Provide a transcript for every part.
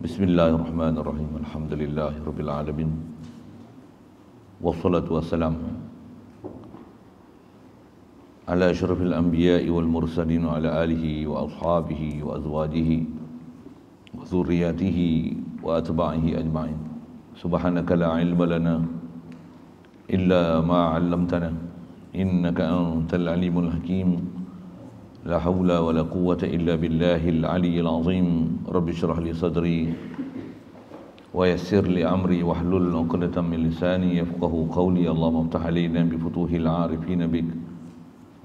Bismillahirrahmanirrahim. Alhamdulillahirabbil alamin. Wassalatu wassalamu ala asyrafil anbiya'i wal mursalin wa ala alihi wa ashabihi wa azwajihi wa dhurriyyatihi wa atba'ihi ajma'in. Subhanaka la ilma lana illa ma innaka antal alimul hakim. لا حول ولا قوة إلا بالله العلي العظيم. رب اشرح لي صدري ويسر لي أمري واحلل عقدة من لساني يفقه قولي. اللهم افتح علينا بفتوح العارفين بك.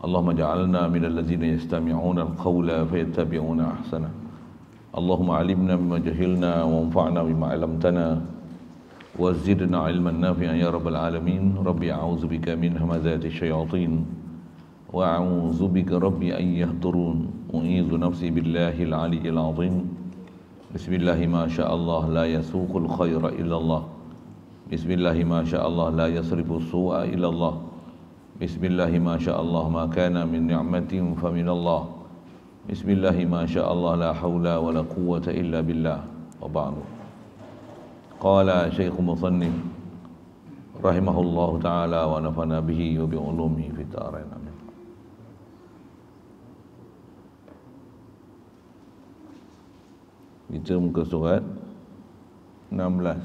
اللهم اجعلنا من الذين يستمعون القول فيتبعون أحسنه. اللهم علمنا بما جهلنا وانفعنا بما علمتنا. وزدنا علما نافعا يا رب العالمين. ربي أعوذ بك من همزات الشياطين وأعوذ بك ربي أن يهضرون أعيذ نفسي بالله العلي العظيم. بسم الله ما شاء الله لا يسوق الخير إلا الله. بسم الله ما شاء الله لا يصرف السوء إلا الله. بسم الله ما شاء الله ما كان من نعمة فمن الله. بسم الله ما شاء الله لا حول ولا قوة إلا بالله. وبعد. قال شيخ مصنف رحمه الله تعالى ونفعنا به وبعلومه في الدارين. آمين. Kita muka surat 16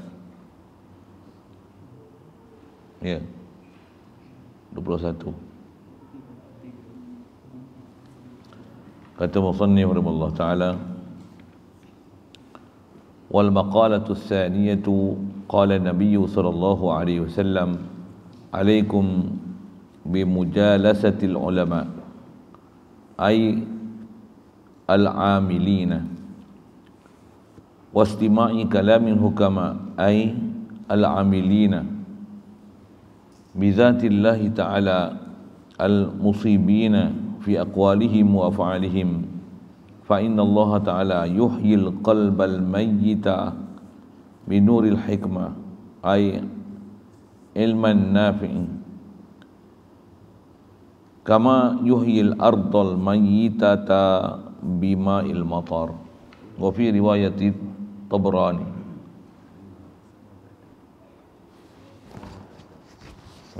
Ya. 21 Kata Musannif rahimahullah ta'ala والمقالة الثانية قال النبي صلى الله عليه وسلم عليكم بمجالسة العلماء أي العاملين واستماع كلام الحكماء أي العاملين بذات الله تعالى المصيبين في أقوالهم وأفعالهم. فإن الله تعالى يحيي القلب الميت بنور الحكمة أي علما نافع كما يحيي الأرض الميتة بماء المطر وفي رواية.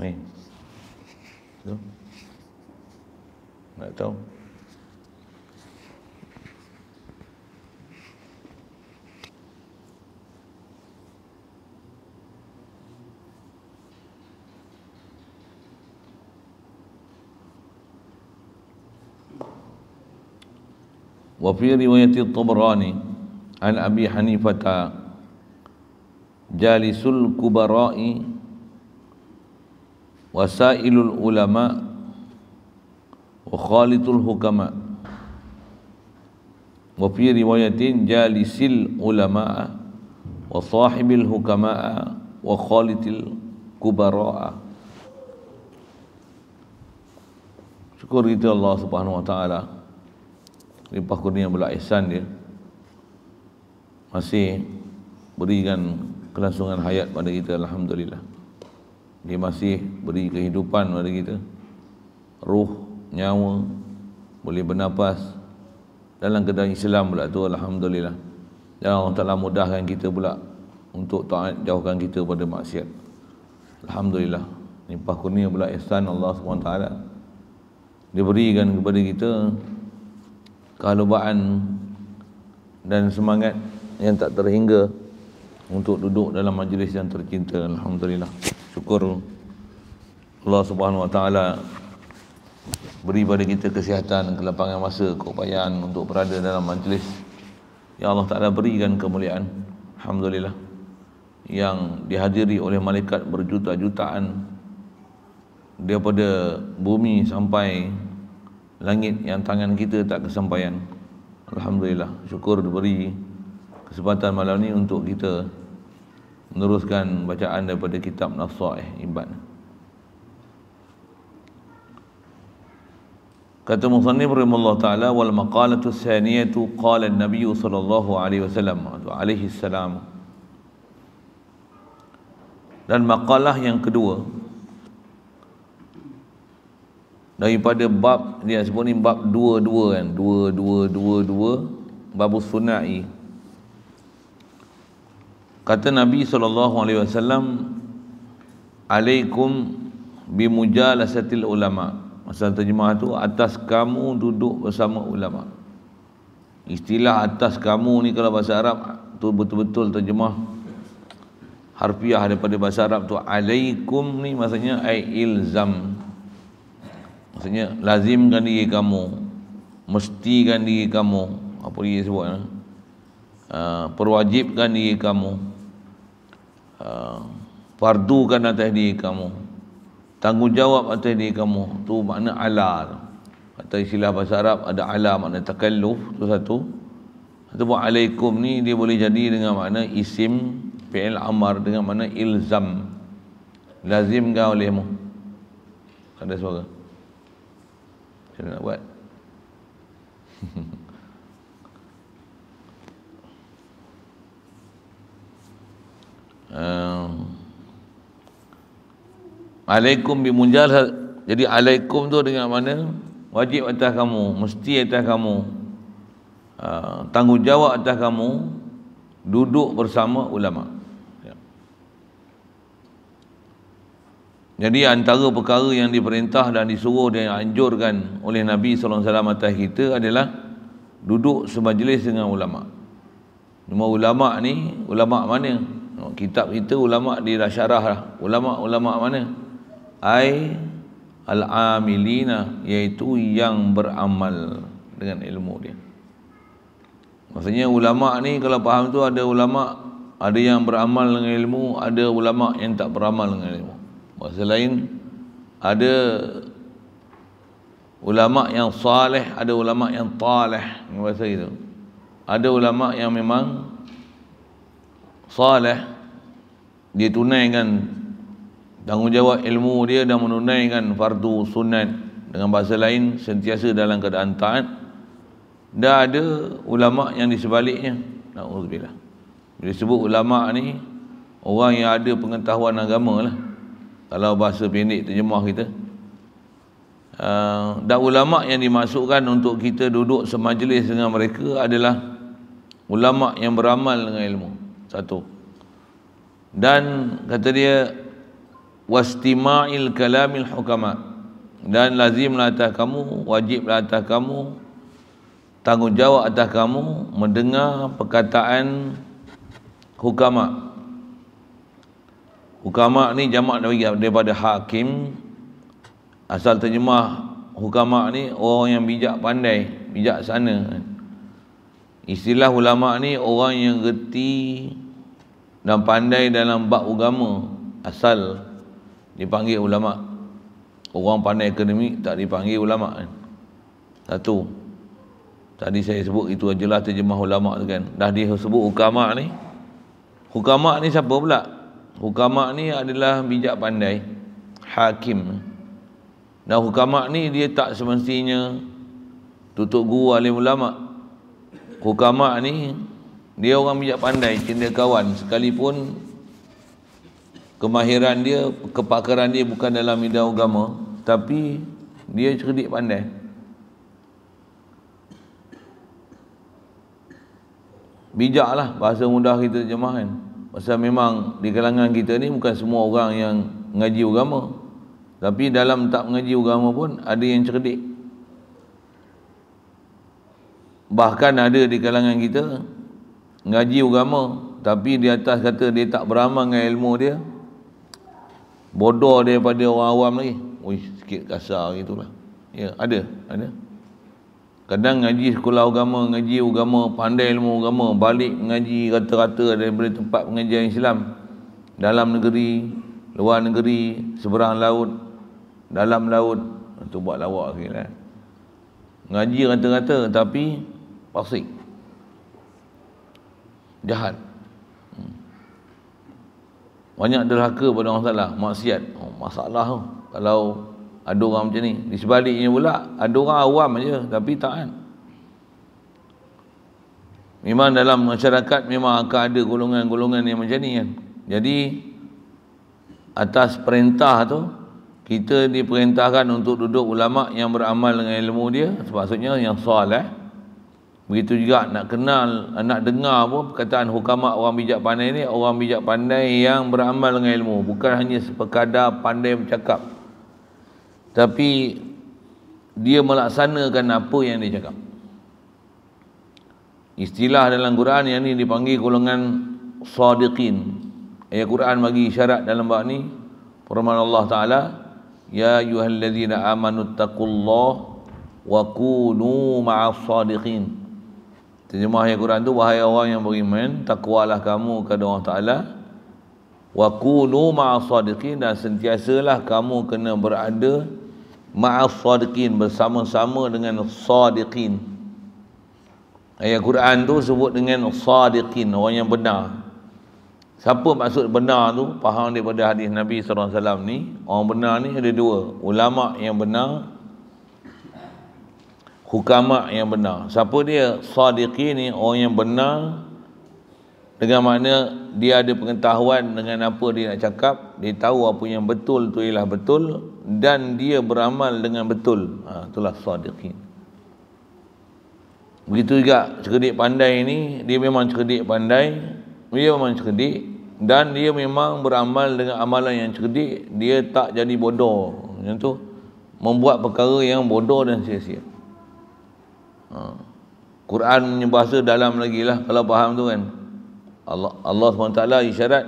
Ni. Tu. Nak tahu? وفي رواية الطبراني عن أبي حنيفة جالس الكبراء وسائل العلماء وخالط الحكماء وفي رواية جالس العلماء وصاحب الحكماء وخالط الكبراء. Allah Subhanahu Wa Taala limpah kurnia bela ihsan dia. Masih berikan kelangsungan hayat pada kita Alhamdulillah. Dia masih beri kehidupan pada kita. Ruh, nyawa boleh bernafas dalam keadaan Islam pula tu Alhamdulillah. Dan Allah Ta'ala mudahkan kita pula untuk taat jauhkan kita pada maksiat. Alhamdulillah. Limpah kurnia pula ihsan Allah SWT diberikan kepada kita kehalubaan dan semangat yang tak terhingga untuk duduk dalam majlis yang tercinta. Alhamdulillah. Syukur Allah Subhanahu wa taala beri pada kita kesihatan kelapangan masa keupayaan untuk berada dalam majlis yang Allah Taala berikan kemuliaan. Alhamdulillah. Yang dihadiri oleh malaikat berjuta-jutaan daripada bumi sampai langit yang tangan kita tak kesampaian alhamdulillah syukur diberi kesempatan malam ni untuk kita meneruskan bacaan daripada kitab Nasaih Ibad. Kata Musannif rahimahullah taala wal maqalatu tsaniyatu qala an-nabiy sallallahu alaihi wasallam alaihi salam dan maqalah yang kedua daripada bab dia sebut ni bab dua-dua kan? Dua-dua dua-dua. Bab sunai. Kata Nabi SAW alaikum bimujalasatil ulama. Masa terjemah tu atas kamu duduk bersama ulama. Istilah atas kamu ni kalau bahasa Arab tu betul-betul terjemah harfiah daripada bahasa Arab tu. Alaikum ni maksudnya ai ilzam maksudnya lazimkan diri kamu mestikan diri kamu apa dia sebut uh, perwajibkan diri kamu uh, fardukan atas diri kamu tanggungjawab atas diri kamu. Tu makna ala kata istilah bahasa Arab ada ala makna takalluf tu satu. Ataupun alaikum ni dia boleh jadi dengan makna isim fi'il amar dengan makna ilzam. Lazimkan olehmu. Ada suara macam nak buat? Uh, alaikum bimunjal jadi alaikum tu dengan mana? Wajib atas kamu mesti atas kamu. Uh, tanggungjawab atas kamu. Duduk bersama ulama' Jadi antara perkara yang diperintah dan disuruh dan dianjurkan oleh Nabi SAW atas kita adalah duduk semajlis dengan ulama. Cuma ulama ni, ulama mana? Kitab kita ulama dia dah syarah lah. Ulama-ulama mana? Ai al-amilina iaitu yang beramal dengan ilmu dia. Maksudnya ulama ni kalau faham tu ada ulama ada yang beramal dengan ilmu, ada ulama yang tak beramal dengan ilmu. Maksud lain ada ulama yang saleh, ada ulama yang taleh bahasa itu. Ada ulama yang memang saleh dia tunaikan tanggungjawab ilmu dia dan menunaikan fardu sunat. Dengan bahasa lain sentiasa dalam keadaan taat. Dan ada ulama yang di sebaliknya. Naudzubillah. Bila sebut ulama ni orang yang ada pengetahuan agama lah kalau bahasa pendek terjemah kita uh, dan ulama yang dimasukkan untuk kita duduk semajlis dengan mereka adalah ulama yang beramal dengan ilmu. Satu. Dan kata dia wastima'il kalamil hukama. Dan lazimlah atas kamu wajiblah atas kamu tanggungjawab atas kamu mendengar perkataan hukama Hukama ni jamak daripada hakim. Asal terjemah hukama ni orang yang bijak pandai Bijak sana. Istilah ulama ni orang yang reti Dan pandai dalam bab agama. Asal dipanggil ulama. Orang pandai akademik tak dipanggil ulama. Satu. Tadi saya sebut itu adalah terjemah ulama tu kan. Dah dia sebut hukama ni. Hukama ni siapa pula? Hukama ni adalah bijak pandai hakim. Dan hukama ni dia tak semestinya tutup guru alim ulama. Hukama ni dia orang bijak pandai cinta kawan. Sekalipun kemahiran dia kepakaran dia bukan dalam bidang agama tapi dia cerdik pandai. Bijaklah bahasa mudah kita terjemahkan Pasal memang di kalangan kita ni bukan semua orang yang mengaji agama. Tapi dalam tak mengaji agama pun ada yang cerdik. Bahkan ada di kalangan kita mengaji agama tapi di atas kata dia tak beramal dengan ilmu dia bodoh daripada orang awam lagi. Ui, sikit kasar gitulah. Ya, ada, ada. Kadang ngaji sekolah agama, ngaji agama, pandai ilmu agama, balik ngaji rata-rata daripada tempat pengajian Islam. Dalam negeri, luar negeri, seberang laut, dalam laut. Itu buat lawak sikit lah. Ngaji rata-rata tapi pasik. Jahat. Hmm. Banyak derhaka pada orang salah, maksiat. Oh, masalah tu. Kalau ada orang macam ni. Di sebaliknya pula ada orang awam aja tapi taat memang dalam masyarakat memang akan ada golongan-golongan yang macam ni kan? Jadi atas perintah tu kita diperintahkan untuk duduk ulama yang beramal dengan ilmu dia. Maksudnya yang soleh begitu juga nak kenal nak dengar pun perkataan hukama orang bijak pandai ni orang bijak pandai yang beramal dengan ilmu. Bukan hanya sekadar pandai bercakap tapi dia melaksanakan apa yang dia cakap. Istilah dalam Quran yang ni dipanggil golongan sadiqin. Ayat Quran bagi syarat dalam bab ni firman Allah Taala Ya ayyuhalladzina amanu taqullaha wa kunu ma'as sadiqin. Terjemah ayat Quran tu wahai orang yang beriman, takwalah kamu kepada Allah Taala. Wa kunu ma'as sadiqin. Dan sentiasalah kamu kena berada ma'as sadiqin bersama-sama dengan sadiqin. Ayat Quran tu sebut dengan sadiqin, orang yang benar. Siapa maksud benar tu faham daripada hadis Nabi SAW ni orang benar ni ada dua ulama yang benar hukama yang benar siapa dia sadiqi ni orang yang benar dengan makna dia ada pengetahuan dengan apa dia nak cakap dia tahu apa yang betul tu ialah betul dan dia beramal dengan betul. Ha, itulah sadiqi begitu juga cerdik pandai ni dia memang cerdik pandai dia memang cerdik dan dia memang beramal dengan amalan yang cerdik dia tak jadi bodoh. Yang tu. Membuat perkara yang bodoh dan sia-sia. Ha. Quran punya bahasa dalam lagi lah kalau faham tu kan Allah Allah SWT isyarat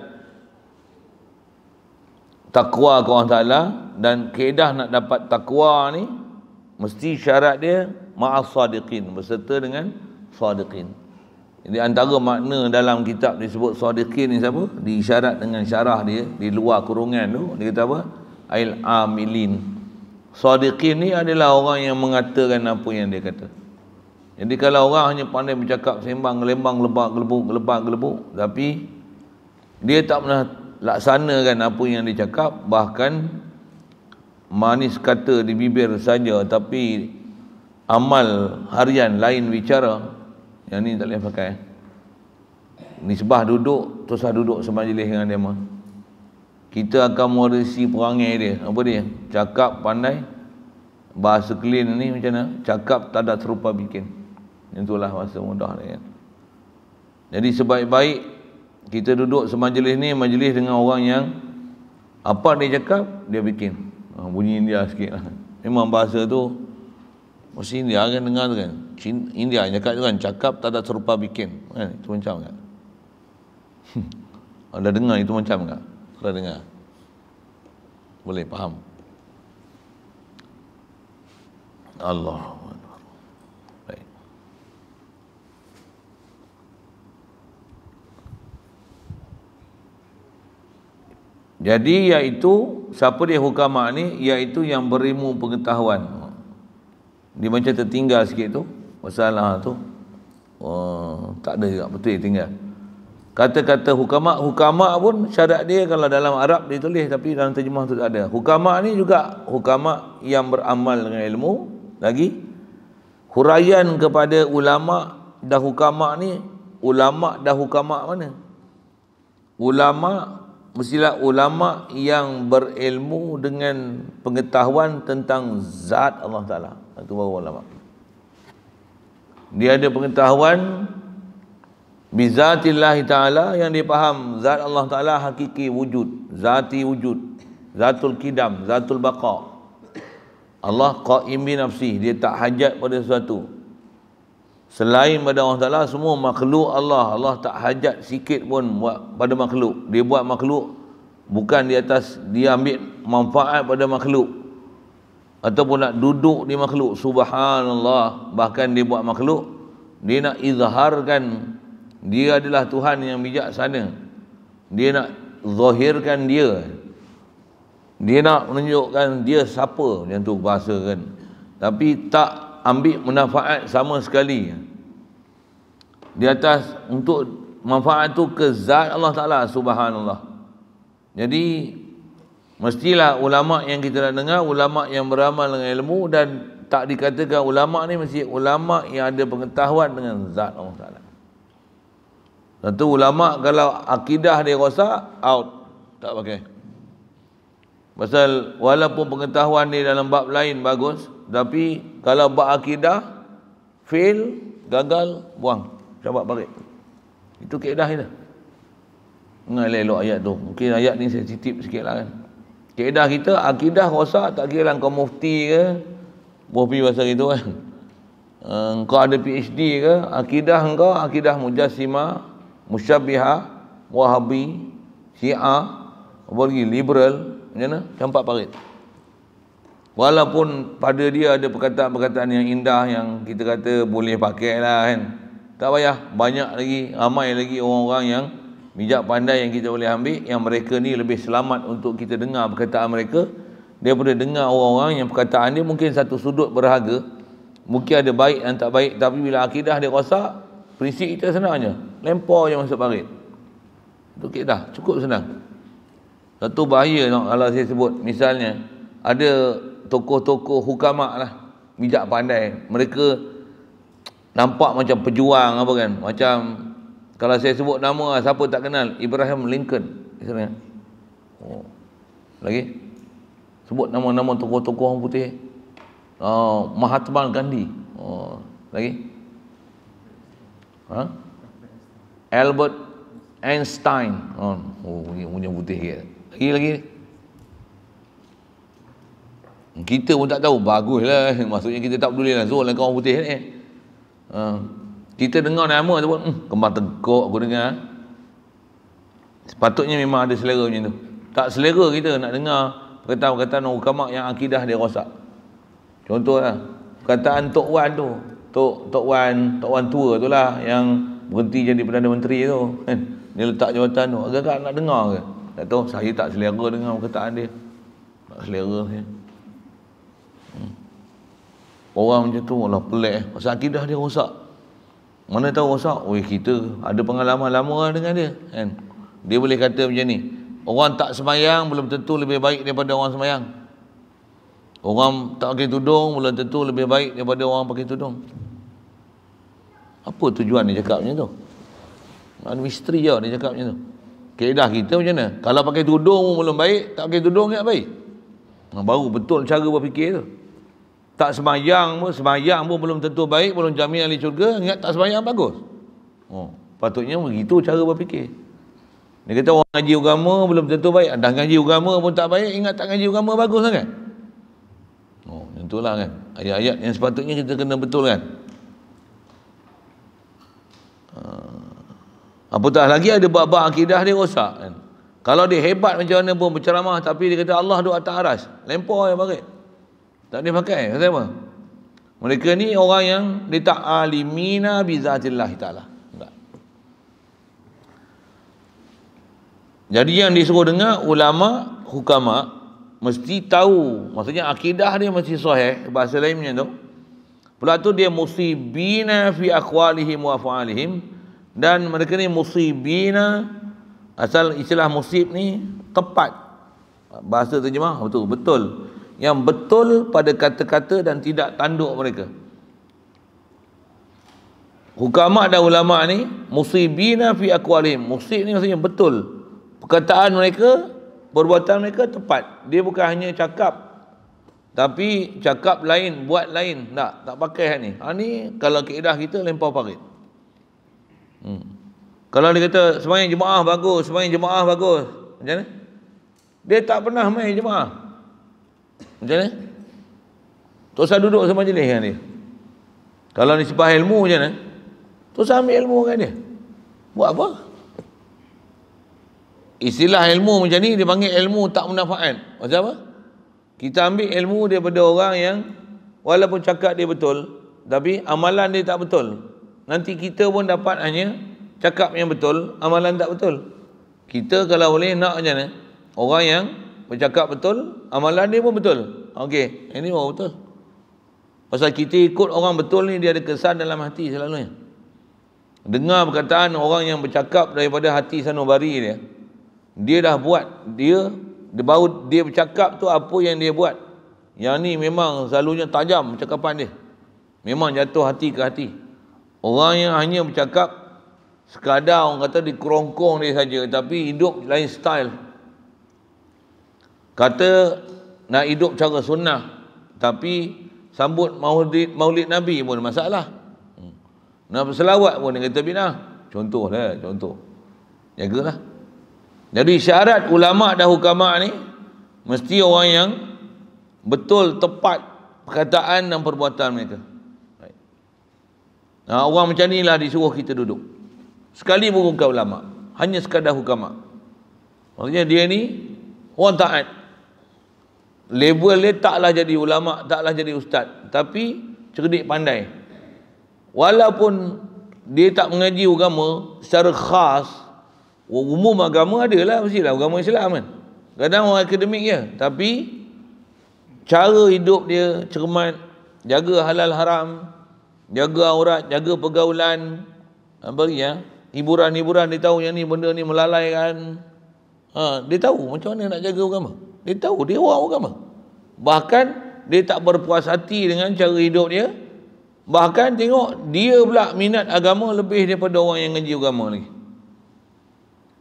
takwa ke Allah Ta'ala dan keedah nak dapat takwa ni mesti syarat dia ma'as sadiqin berserta dengan sadiqin jadi antara makna dalam kitab disebut sadiqin ni siapa? Diisyarat dengan syarah dia di luar kurungan tu dia kata apa? Ail amilin. Sadiqin ni adalah orang yang mengatakan apa yang dia kata. Jadi kalau orang hanya pandai bercakap sembang gelembang lebak gelebuk gelebak gelebuk tapi dia tak pernah laksanakan apa yang dia cakap bahkan manis kata di bibir saja tapi amal harian lain bicara yang ni tak boleh pakai. Nisbah duduk, terus duduk semajlis dengan dia mah. Kita akan meresi perangai dia. Apa dia? Cakap pandai. Bahasa clean ni macam mana? Cakap tak ada serupa bikin. Itulah bahasa mudah dia. Jadi sebaik-baik kita duduk semajlis ni, majlis dengan orang yang apa dia cakap, dia bikin. Ha, bunyi India sikit lah. Memang bahasa tu Mesti India kan dengar kan. India cakap tu kan, cakap tak ada serupa bikin. Kan? Itu macam kan? Ada dengar itu macam kan? Kalau dengar. Boleh faham. Allah. Baik. Jadi iaitu siapa dia hukama ni iaitu yang berilmu pengetahuan. Dia macam tertinggal sikit tu masalah tu. Oh, tak ada juga betul tinggal. Kata-kata hukama hukama pun syarat dia kalau dalam Arab ditulis tapi dalam terjemah tu tak ada. Hukama ni juga hukama yang beramal dengan ilmu. Lagi huraian kepada ulama dah hukama ni ulama dah hukama mana? Ulama mestilah ulama yang berilmu dengan pengetahuan tentang zat Allah Ta'ala. Itu baru ulama. Dia ada pengetahuan bizatillahi ta'ala yang dia faham zat Allah Ta'ala hakiki wujud zati wujud zatul kidam zatul baqa. Allah qa'im bi nafsi dia tak hajat pada sesuatu selain pada Allah Ta'ala semua makhluk Allah. Allah tak hajat sikit pun buat pada makhluk. Dia buat makhluk bukan di atas dia ambil manfaat pada makhluk. Ataupun nak duduk di makhluk. Subhanallah bahkan dia buat makhluk dia nak izharkan. Dia adalah Tuhan yang bijaksana dia nak zahirkan dia. Dia nak menunjukkan dia siapa yang tu bahasa kan. Tapi tak ambil manfaat sama sekali di atas untuk manfaat tu ke zat Allah Taala subhanallah jadi Mestilah ulama yang kita nak dengar ulama yang beramal dengan ilmu dan tak dikatakan ulama ni mesti ulama yang ada pengetahuan dengan zat Allah Taala. Satu ulama kalau akidah dia rosak out tak pakai. Pasal walaupun pengetahuan dia dalam bab lain bagus, tapi kalau bab akidah fail, gagal, buang. Cabak balik. Itu keedah kita. Mengalah elok ayat tu. Mungkin ayat ni saya titip sikit lah kan. Keedah kita, akidah rosak tak kira lah kau mufti ke, buah pasal itu kan. Engkau ada PhD ke, akidah engkau, akidah mujassimah, musyabbihah, wahabi, syiah, apa lagi, liberal, macam mana? Campak parit. Walaupun pada dia ada perkataan-perkataan yang indah yang kita kata boleh pakai lah kan. Tak payah. Banyak lagi, ramai lagi orang-orang yang bijak pandai yang kita boleh ambil yang mereka ni lebih selamat untuk kita dengar perkataan mereka daripada dengar orang-orang yang perkataan dia mungkin satu sudut berharga mungkin ada baik dan tak baik tapi bila akidah dia rosak prinsip kita senangnya lempar je masuk parit itu kita cukup senang satu bahaya kalau saya sebut misalnya ada tokoh-tokoh hukama lah. Bijak pandai. Mereka nampak macam pejuang apa kan. Macam kalau saya sebut nama siapa tak kenal? Ibrahim Lincoln. Misalnya. Oh. lagi? Sebut nama-nama tokoh-tokoh orang putih. Oh, Mahatma Gandhi. Oh. lagi? Ha? Albert Einstein. Oh, oh punya putih lagi lagi. Kita pun tak tahu. Baguslah. Maksudnya kita tak peduli lah. Zuhur lah kawan putih ni. Ha. Kita dengar nama tu pun. Hmm, kembang tegak aku dengar. Sepatutnya memang ada selera macam tu. Tak selera kita nak dengar perkataan-perkataan orang ulama yang akidah dia rosak. Contohlah. Perkataan Tok Wan tu. Tok, Tok Wan, Tok Wan tua tu lah. Yang berhenti jadi Perdana Menteri tu. Kan? Dia letak jawatan tu. Agak-agak nak dengar ke? Tak tahu saya tak selera dengan perkataan dia. Tak selera saya. Orang macam tu Allah pelik. Pasal akidah dia rosak. Mana tahu rosak? Oh kita ada pengalaman lama dengan dia. Kan? Dia boleh kata macam ni. Orang tak semayang belum tentu lebih baik daripada orang semayang. Orang tak pakai tudung belum tentu lebih baik daripada orang pakai tudung. Apa tujuan dia cakap macam tu? Ada misteri je dia cakap macam tu. Keedah kita macam mana? Kalau pakai tudung belum baik, tak pakai tudung tak baik. Baru betul cara berfikir tu. Tak semayang pun, semayang pun belum tentu baik, belum jamin ahli syurga, ingat tak semayang bagus. Oh, patutnya begitu cara berfikir. Dia kata orang ngaji agama belum tentu baik, dah ngaji agama pun tak baik, ingat tak ngaji agama bagus sangat. Oh, itulah kan. Ayat-ayat yang sepatutnya kita kena betul kan. Uh, Apatah lagi ada bab-bab akidah dia rosak kan. Kalau dia hebat macam mana pun berceramah tapi dia kata Allah duduk atas aras. Lempar yang pakai. Tak dia pakai. Kata apa? Mereka ni orang yang dia tak alimina bizatillah ta'ala. Jadi yang disuruh dengar ulama, hukama mesti tahu. Maksudnya akidah dia mesti sahih. Bahasa lain macam tu. Pula tu dia musibina fi akwalihim wa fa'alihim dan mereka ni musibina asal istilah musib ni tepat bahasa terjemah betul betul yang betul pada kata-kata dan tidak tanduk mereka hukama dan ulama ni musibina fi aqwalihim musib ni maksudnya betul perkataan mereka perbuatan mereka tepat dia bukan hanya cakap tapi cakap lain buat lain tak tak pakai ni ha ni kalau keedah kita lempar parit Hmm. Kalau dia kata semayang jemaah bagus, semayang jemaah bagus. Macam mana? Dia tak pernah main jemaah. Macam mana? Tak usah duduk sama jenis dengan dia. Kalau ni sebab ilmu macam mana? Tak usah ambil ilmu dengan dia. Buat apa? Istilah ilmu macam ni dia panggil ilmu tak manfaat. Macam apa? Kita ambil ilmu daripada orang yang walaupun cakap dia betul, tapi amalan dia tak betul. Nanti kita pun dapat hanya cakap yang betul, amalan tak betul. Kita kalau boleh nak macam mana? Orang yang bercakap betul, amalan dia pun betul. Okey, ini orang betul. Pasal kita ikut orang betul ni dia ada kesan dalam hati selalunya. Dengar perkataan orang yang bercakap daripada hati sanubari dia. Dia dah buat, dia dia baru dia bercakap tu apa yang dia buat. Yang ni memang selalunya tajam cakapan dia. Memang jatuh hati ke hati. Orang yang hanya bercakap sekadar orang kata di kerongkong dia saja tapi hidup lain style. Kata nak hidup cara sunnah tapi sambut maulid, maulid Nabi pun masalah hmm. nak berselawat pun dia kata bina contoh lah contoh jagalah jadi syarat ulama dan hukama ni mesti orang yang betul tepat perkataan dan perbuatan mereka Nah, orang macam ni lah disuruh kita duduk. Sekali bukan ulama. Hanya sekadar hukama. Maksudnya dia ni orang taat. Level dia taklah jadi ulama, taklah jadi ustaz. Tapi cerdik pandai. Walaupun dia tak mengaji agama secara khas, umum agama ada lah mestilah agama Islam kan. Kadang orang akademik ya. Tapi cara hidup dia cermat, jaga halal haram, jaga aurat, jaga pergaulan, apa ya? Hiburan-hiburan dia tahu yang ni benda ni melalaikan. Ha, dia tahu macam mana nak jaga agama. Dia tahu dia orang agama. Bahkan dia tak berpuas hati dengan cara hidup dia. Bahkan tengok dia pula minat agama lebih daripada orang yang ngaji agama lagi.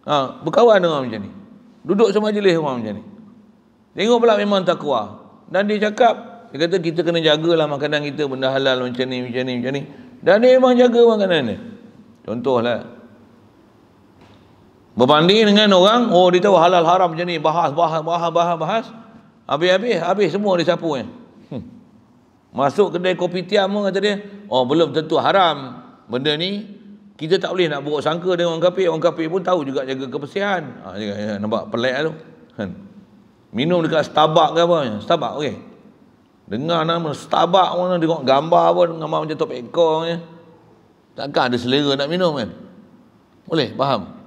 Ha, berkawan dengan orang macam ni. Duduk semajlis orang macam ni. Tengok pula memang takwa. Dan dia cakap dia kata kita kena jagalah makanan kita benda halal macam ni, macam ni, macam ni. Dan dia memang jaga makanan ni. Contohlah. Berbanding dengan orang, oh dia tahu halal haram macam ni, bahas, bahas, bahas, bahas, bahas. Habis-habis, habis semua dia sapu kan. Hmm. Masuk kedai kopi tiam pun kata dia, oh belum tentu haram. Benda ni, kita tak boleh nak buruk sangka dengan orang kafir. Orang kafir pun tahu juga jaga kebersihan. Ha, ya, nampak pelik lah tu. Kan? Minum dekat Starbucks ke apa? Starbucks, okey. Dengar nama Starbucks mana tengok gambar pun gambar macam top ekor ni. Takkan ada selera nak minum kan? Boleh, faham?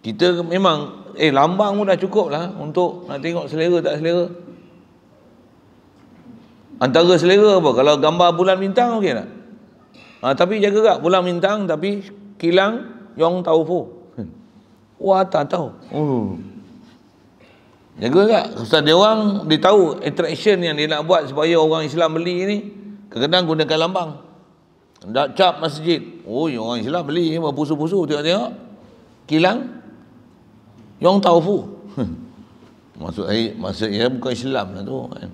Kita memang eh lambang pun dah cukup lah untuk nak tengok selera tak selera. Antara selera apa? Kalau gambar bulan bintang okey tak? Ha, tapi jaga tak bulan bintang tapi kilang yong taufu. Wah tak tahu. Oh. Jaga tak? Ustaz dia orang dia tahu attraction yang dia nak buat supaya orang Islam beli ni kadang-kadang gunakan lambang. Tak cap masjid. Oh, orang Islam beli pusu-pusu tengok-tengok. Kilang yang taufu. Maksud saya maksudnya bukan Islam lah tu kan.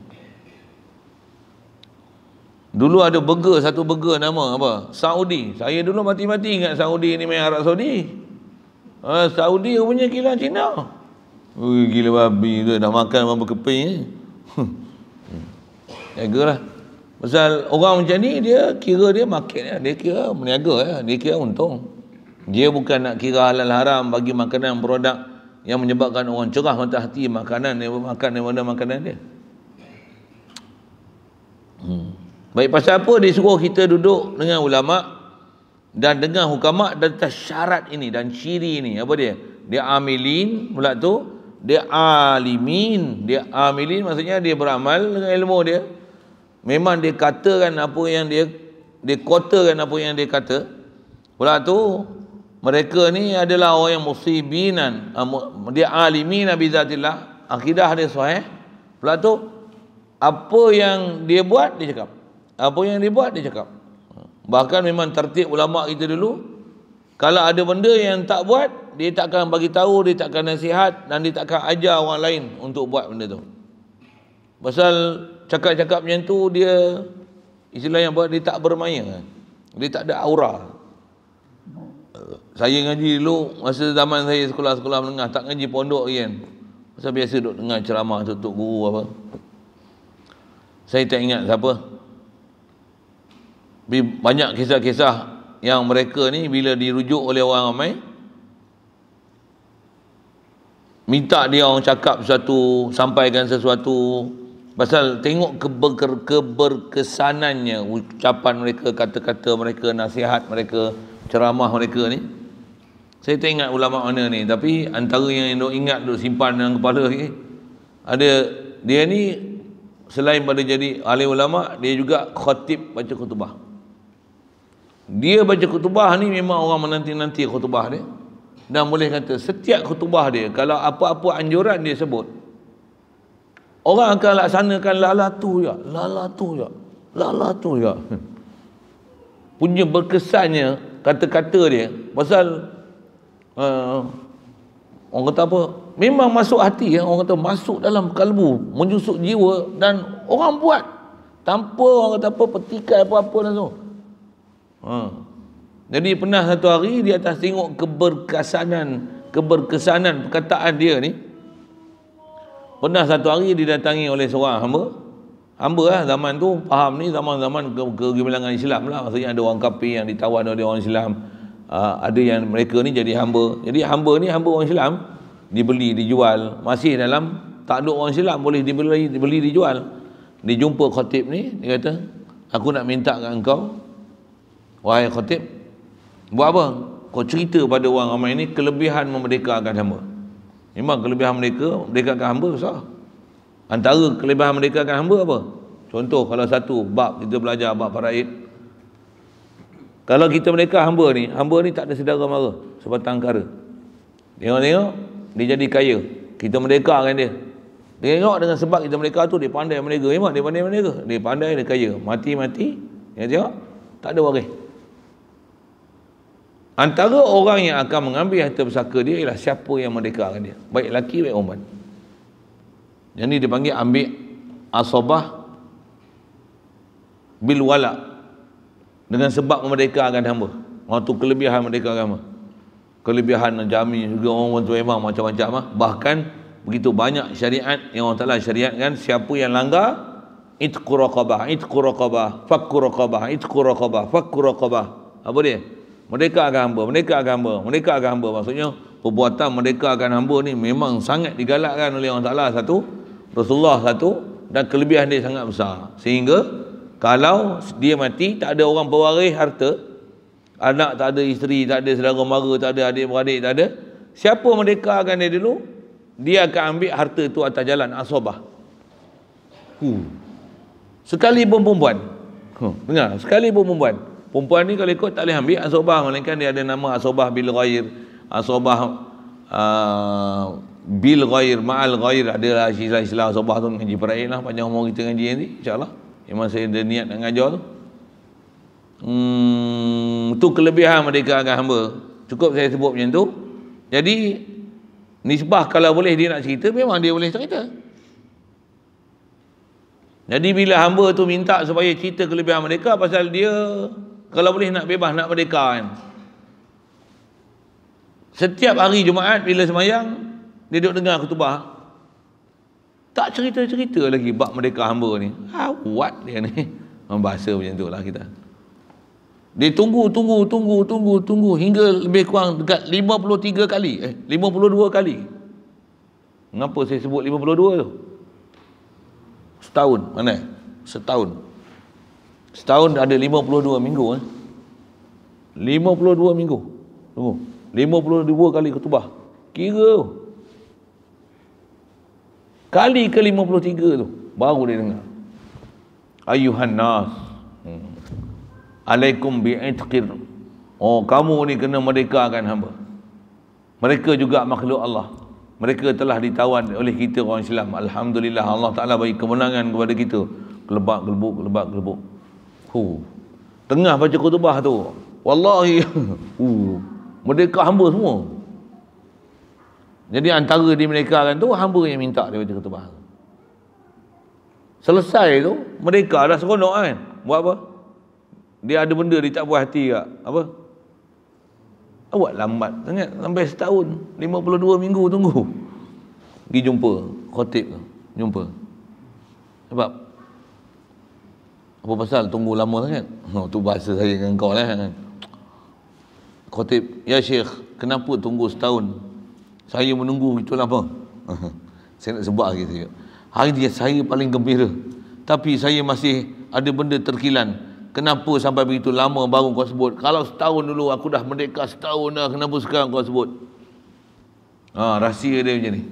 Dulu ada burger, satu burger nama apa? Saudi. Saya dulu mati-mati ingat Saudi ni main Arab Saudi. Ha, Saudi punya kilang Cina. Ui, gila babi tu dah makan apa keping ni. Jagalah. Pasal orang macam ni dia kira dia market dia, dia kira meniaga ya, dia kira untung. Dia bukan nak kira halal haram bagi makanan produk yang menyebabkan orang cerah mata hati makanan dia makan daripada makanan dia. Hmm. Baik pasal apa dia suruh kita duduk dengan ulama dan dengan hukama dan syarat ini dan ciri ini apa dia? Dia amilin pula tu dia alimin dia amilin maksudnya dia beramal dengan ilmu dia memang dia katakan apa yang dia dia kotakan apa yang dia kata pula tu mereka ni adalah orang yang musibinan ah, dia alimin nabi akidah dia sahih pula tu apa yang dia buat dia cakap apa yang dia buat dia cakap bahkan memang tertib ulama kita dulu kalau ada benda yang tak buat dia tak akan bagi tahu, dia tak akan nasihat dan dia tak akan ajar orang lain untuk buat benda tu. Pasal cakap-cakap macam tu dia istilah yang buat dia tak bermaya. Dia tak ada aura. Saya ngaji dulu masa zaman saya sekolah-sekolah menengah tak ngaji pondok kan. Pasal biasa duduk dengar ceramah tutup guru apa. Saya tak ingat siapa. Banyak kisah-kisah yang mereka ni bila dirujuk oleh orang ramai minta dia orang cakap sesuatu sampaikan sesuatu pasal tengok keber, keberkesanannya ucapan mereka kata-kata mereka nasihat mereka ceramah mereka ni. Saya tak ingat ulama mana ni tapi antara yang duk ingat duk simpan dalam kepala ni ada dia ni selain pada jadi ahli ulama dia juga khatib baca khutbah. Dia baca khutbah ni memang orang menanti-nanti khutbah dia. Dan boleh kata setiap khutbah dia kalau apa-apa anjuran dia sebut orang akan laksanakan lala tu ya lala tu ya lala tu ya punya berkesannya kata-kata dia. Pasal uh, orang kata apa? Memang masuk hati ya. Orang kata masuk dalam kalbu menyusuk jiwa dan orang buat. Tanpa orang kata apa petikai apa-apa dan semua. Ha. jadi pernah satu hari di atas tengok keberkesanan keberkesanan perkataan dia ni. Pernah satu hari didatangi oleh seorang hamba hamba lah zaman tu faham ni zaman-zaman kegemilangan Islam lah. Maksudnya ada orang kafir yang ditawan oleh orang Islam. Uh, ada yang mereka ni jadi hamba. Jadi hamba ni hamba orang Islam dibeli dijual. Masih dalam tak ada orang Islam boleh dibeli dibeli dijual. Dia jumpa khatib ni dia kata aku nak minta kat engkau wahai khatib buat apa? Kau cerita pada orang ramai ni kelebihan memerdekakan hamba. Memang kelebihan mereka merdekakan hamba besar antara kelebihan merdekakan hamba apa contoh kalau satu bab kita belajar bab faraid kalau kita mereka hamba ni, hamba ni tak ada sedara mara sebatang kara. Tengok-tengok, dia jadi kaya. Kita merdeka kan dia. Tengok dengan sebab kita mereka tu, dia pandai menega. Memang dia pandai menega. Dia pandai, dia kaya. Mati-mati, dia tengok, tak ada waris. Antara orang yang akan mengambil harta pesaka dia ialah siapa yang merdekakan dia. Baik lelaki, baik perempuan. Jadi dia panggil ambil asobah bil walak dengan sebab memerdekakan hamba. Waktu kelebihan merdekakan hamba. Kelebihan jami juga orang tu memang macam-macam lah. bahkan begitu banyak syariat yang Allah Ta'ala syariatkan siapa yang langgar itqu raqabah itqu raqabah fakku raqabah itqu raqabah fakku raqabah. Apa dia? Mereka akan hamba mereka akan hamba. Maksudnya perbuatan mereka akan hamba ni memang sangat digalakkan oleh Allah Ta'ala satu Rasulullah satu dan kelebihan dia sangat besar. Sehingga kalau dia mati tak ada orang pewaris harta. Anak tak ada isteri tak ada saudara mara tak ada adik beradik tak ada. Siapa merdekakan dia dulu dia akan ambil harta tu atas jalan asobah. Huh. sekali pun perempuan. Huh. dengar sekali pun perempuan. Perempuan ni kalau ikut tak boleh ambil asobah. Melainkan dia ada nama asobah bil ghair asobah uh, bil ghair ma'al ghair adalah istilah-istilah asobah tu ngaji peraih lah panjang umur kita ngaji nanti insyaAllah Memang saya ada niat nak ngajar tu. Hmm, tu kelebihan mereka akan hamba. Cukup saya sebut macam tu. Jadi, nisbah kalau boleh dia nak cerita, memang dia boleh cerita. Jadi bila hamba tu minta supaya cerita kelebihan mereka pasal dia kalau boleh nak bebas nak merdeka kan. Setiap hari Jumaat bila semayang dia duduk dengar khutbah tak cerita-cerita lagi bab mereka hamba ni. Ha, what dia ni? Bahasa macam tu lah kita. Dia tunggu, tunggu, tunggu, tunggu, tunggu hingga lebih kurang dekat 53 kali. Eh, 52 kali. Kenapa saya sebut 52 tu? Setahun. Mana? Setahun. Setahun ada 52 minggu. Eh? 52 minggu. Tunggu. 52 kali ketubah. Kira tu. Kali ke-53 tu baru dia dengar. Ayuhan nas. Hmm. Alaikum bi'itqir. Oh, kamu ni kena merdekakan hamba. Mereka juga makhluk Allah. Mereka telah ditawan oleh kita orang Islam. Alhamdulillah Allah Taala bagi kemenangan kepada kita. Kelebak gelebuk, kelebak gelebuk. Hu. Tengah baca khutbah tu. Wallahi. Hu. Merdeka hamba semua. Jadi antara di mereka kan tu hamba yang minta dia baca khutbah. Selesai tu mereka dah seronok kan. Buat apa? Dia ada benda dia tak puas hati tak? Apa? Awak lambat sangat sampai setahun 52 minggu tunggu. Pergi jumpa khotib tu. Jumpa. Sebab apa pasal tunggu lama sangat? Oh, tu bahasa saya dengan kau lah kan. Khotib, ya Syekh, kenapa tunggu setahun? Saya menunggu itu apa? saya nak sebut lagi saya. Hari dia saya paling gembira. Tapi saya masih ada benda terkilan. Kenapa sampai begitu lama baru kau sebut? Kalau setahun dulu aku dah merdeka setahun dah. Kenapa sekarang kau sebut? Ha, rahsia dia macam ni.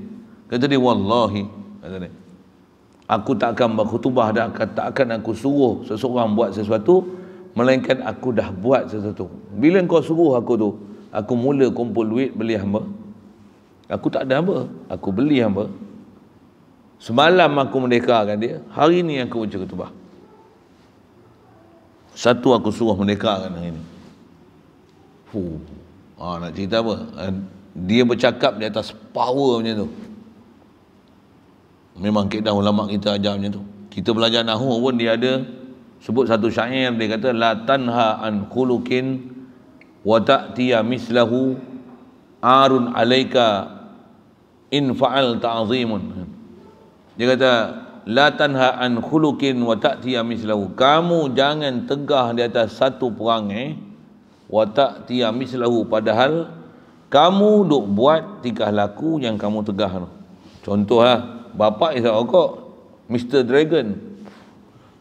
Kata dia, Wallahi. Kata dia, aku tak akan berkhutubah dan tak akan aku suruh seseorang buat sesuatu. Melainkan aku dah buat sesuatu. Bila kau suruh aku tu, aku mula kumpul duit beli hamba. Aku tak ada apa. Aku beli apa. Semalam aku merdekakan dia. Hari ni aku baca ketubah. Satu aku suruh merdekakan hari ni. Fuh. Ha, nak cerita apa? dia bercakap di atas power macam tu memang keadaan ulama kita ajar macam tu kita belajar nahu pun dia ada sebut satu syair dia kata la tanha an khuluqin wa ta'tiya mislahu arun alaika in fa'al ta'zimun dia kata la tanha an khuluqin wa ta'tiya mislahu kamu jangan tegah di atas satu perangai wa ta'tiya mislahu padahal kamu duk buat tingkah laku yang kamu tegah tu. Contohlah, bapa Isa Okok, Mr. Dragon.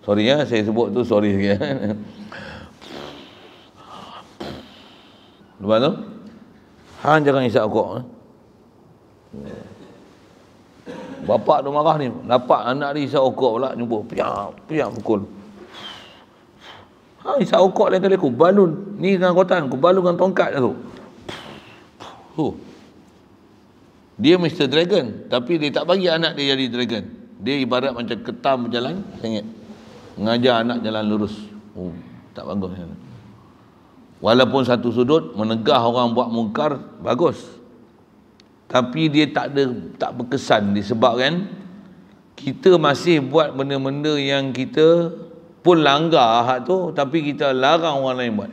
Sorry ya, saya sebut tu sorry sikit. Lepas tu, Han jangan Isa Okok. Eh. Bapa tu marah ni, dapat anak dia Isa Okok pula, jumpa, piak, piak pukul. Ha, Isa Okok lain kali aku, balun. Ni dengan kotan, aku balun dengan tongkat tu. Who? Dia Mr. Dragon. Tapi dia tak bagi anak dia jadi dragon. Dia ibarat macam ketam berjalan. Sengit. Mengajar anak jalan lurus. Oh, tak bagus. Walaupun satu sudut menegah orang buat mungkar bagus. Tapi dia tak ada tak berkesan disebabkan kita masih buat benda-benda yang kita pun langgar hak tu tapi kita larang orang lain buat.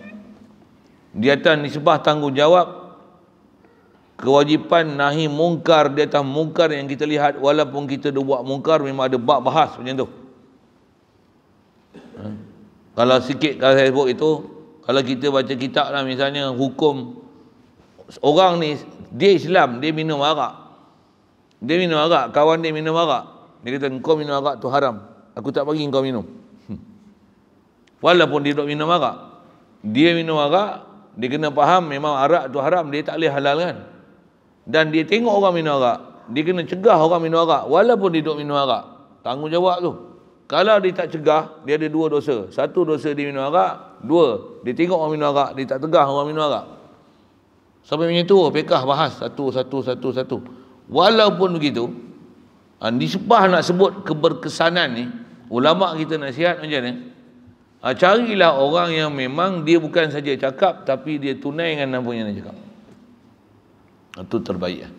Di atas nisbah tanggungjawab kewajipan nahi mungkar di atas mungkar yang kita lihat walaupun kita dah buat mungkar memang ada bab bahas macam tu ha? kalau sikit kalau saya sebut itu kalau kita baca kitab lah misalnya hukum orang ni dia Islam dia minum arak. Dia minum arak kawan dia minum arak. Dia kata kau minum arak tu haram. Aku tak bagi kau minum. Hmm. walaupun dia duduk minum arak. Dia minum arak dia kena faham memang arak tu haram dia tak boleh halalkan dan dia tengok orang minum arak dia kena cegah orang minum arak. Walaupun dia duduk minum arak tanggungjawab tu. Kalau dia tak cegah dia ada dua dosa. Satu dosa dia minum arak dua dia tengok orang minum arak dia tak tegah orang minum arak sampai macam tu pekah bahas satu satu satu satu walaupun begitu ha, disebah nak sebut keberkesanan ni ulama kita nasihat macam ni ha, carilah orang yang memang dia bukan saja cakap tapi dia tunai dengan apa yang dia cakap itu terbaik ya.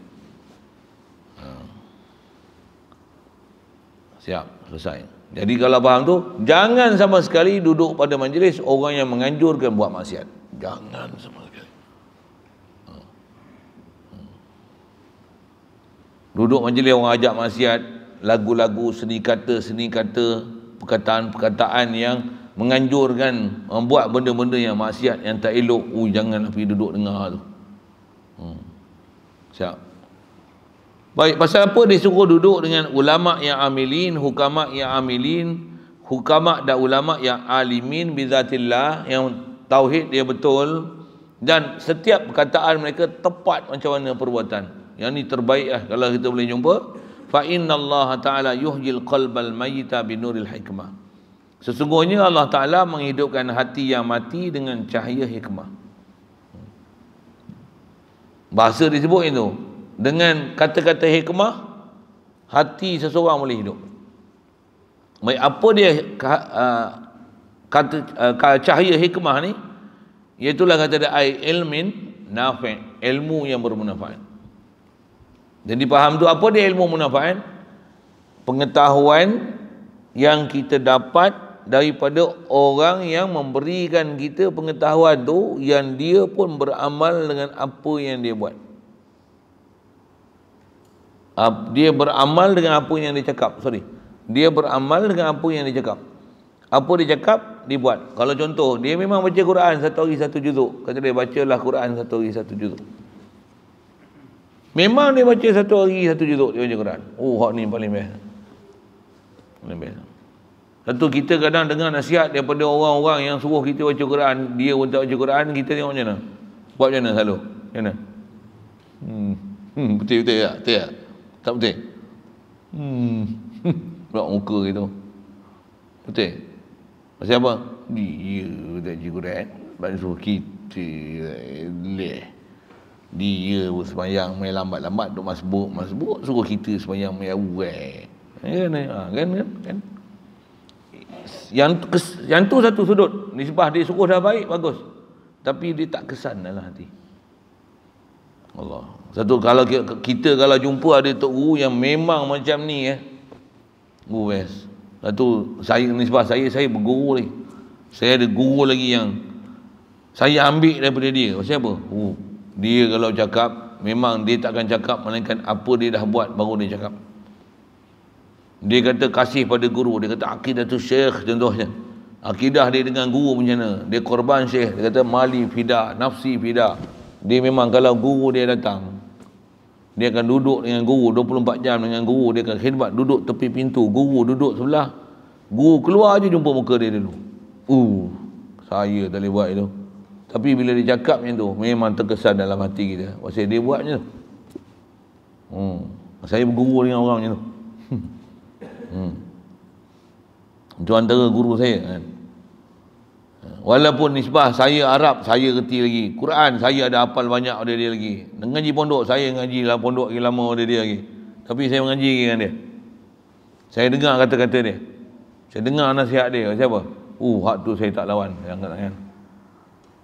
Siap, selesai. Jadi kalau faham tu, jangan sama sekali duduk pada majlis orang yang menganjurkan buat maksiat. Jangan sama sekali. Ha. Ha. Duduk majlis orang ajak maksiat, lagu-lagu, seni kata, seni kata, perkataan-perkataan yang menganjurkan membuat benda-benda yang maksiat yang tak elok. Oh, jangan pergi duduk dengar tu. Hmm. Siap. Baik, pasal apa dia suruh duduk dengan ulama yang amilin, hukama yang amilin, hukama dan ulama yang alimin bizatillah yang tauhid dia betul dan setiap perkataan mereka tepat macam mana perbuatan. Yang ni terbaik lah kalau kita boleh jumpa. Fa inna Allah Ta'ala yuhyil qalbal mayyita binuril hikmah. Sesungguhnya Allah Ta'ala menghidupkan hati yang mati dengan cahaya hikmah. Bahasa disebut itu. Dengan kata-kata hikmah, hati seseorang boleh hidup. Baik, apa dia kata uh, cahaya hikmah ni? Iaitulah kata dia ilmin nafi' ilmu yang bermanfaat. Jadi faham tu apa dia ilmu manfaat? Pengetahuan yang kita dapat daripada orang yang memberikan kita pengetahuan tu yang dia pun beramal dengan apa yang dia buat. Dia beramal dengan apa yang dia cakap sorry. Dia beramal dengan apa yang dia cakap. Apa dia cakap dia buat. Kalau contoh dia memang baca Quran satu hari satu juzuk. Kata dia bacalah Quran satu hari satu juzuk memang dia baca satu hari satu juzuk dia baca Quran oh hak ni paling best paling best Tentu kita kadang dengar nasihat daripada orang-orang yang suruh kita baca Quran, dia pun tak baca Quran, kita tengok macam mana? Buat macam mana selalu? Macam mana? Hmm. Hmm, betul betul tak? Betul tak? Tak betul? Hmm. Blok muka gitu. Betul? Pasal apa? Dia tak baca Quran. Sebab suruh kita leh. Dia pun semayang main lambat-lambat duk masbuk, masbuk suruh kita semayang main awal. Kan, ha, kan, kan, kan? yang yang tu satu sudut nisbah dia suruh dah baik bagus tapi dia tak kesan dalam hati Allah. Satu kalau kita kalau jumpa ada tok guru yang memang macam ni eh. Guru best. Satu saya nisbah saya saya berguru ni. Saya ada guru lagi yang saya ambil daripada dia. Pasal apa? Uh, dia kalau cakap memang dia takkan cakap melainkan apa dia dah buat baru dia cakap. Dia kata kasih pada guru, dia kata akidah tu syekh contohnya. Akidah dia dengan guru macam mana? Dia korban syekh, dia kata mali fida, nafsi fida. Dia memang kalau guru dia datang, dia akan duduk dengan guru 24 jam dengan guru, dia akan khidmat duduk tepi pintu, guru duduk sebelah. Guru keluar je jumpa muka dia dulu. Uh, saya tak boleh buat itu. Tapi bila dia cakap macam tu, memang terkesan dalam hati kita. Pasal dia buat macam tu. Hmm. Saya berguru dengan orang macam tu. Hmm. Itu antara guru saya kan. Walaupun nisbah saya Arab, saya reti lagi. Quran saya ada hafal banyak dari dia lagi. Ngaji pondok, saya ngaji dalam pondok lagi lama dari dia lagi. Tapi saya mengaji dengan dia. Saya dengar kata-kata dia. Saya dengar nasihat dia. Siapa? Uh, hak tu saya tak lawan. Angkat tangan.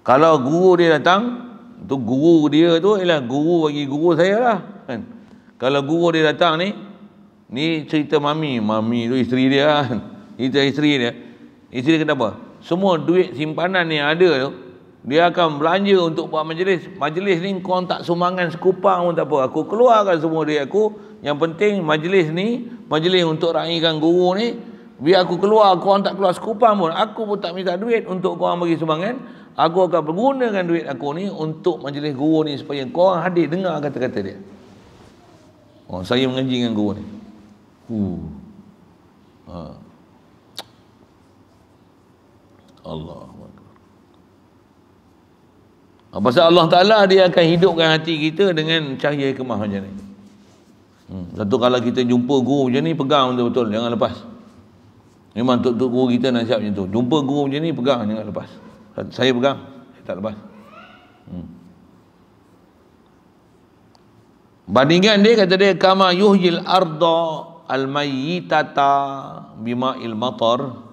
Kalau guru dia datang, tu guru dia tu ialah guru bagi guru saya lah. Kan? Kalau guru dia datang ni, ni cerita mami. Mami tu isteri dia kan. Cerita isteri dia. Isteri dia kata apa? semua duit simpanan yang ada tu dia akan belanja untuk buat majlis majlis ni kau tak sumbangan sekupang pun tak apa aku keluarkan semua duit aku yang penting majlis ni majlis untuk raikan guru ni biar aku keluar kau tak keluar sekupang pun aku pun tak minta duit untuk kau bagi sumbangan aku akan menggunakan duit aku ni untuk majlis guru ni supaya kau hadir dengar kata-kata dia oh saya mengaji dengan guru ni uh. Ha. Allah Pasal Allah Ta'ala dia akan hidupkan hati kita dengan cahaya hikmah macam ni. Hmm. Satu kalau kita jumpa guru macam ni, pegang betul-betul, jangan lepas. Memang untuk, untuk guru kita nasihat macam tu. Jumpa guru macam ni, pegang, jangan lepas. Saya pegang, saya tak lepas. Hmm. Bandingkan dia, kata dia, Kama yuhyil arda al-mayyitata bima'il matar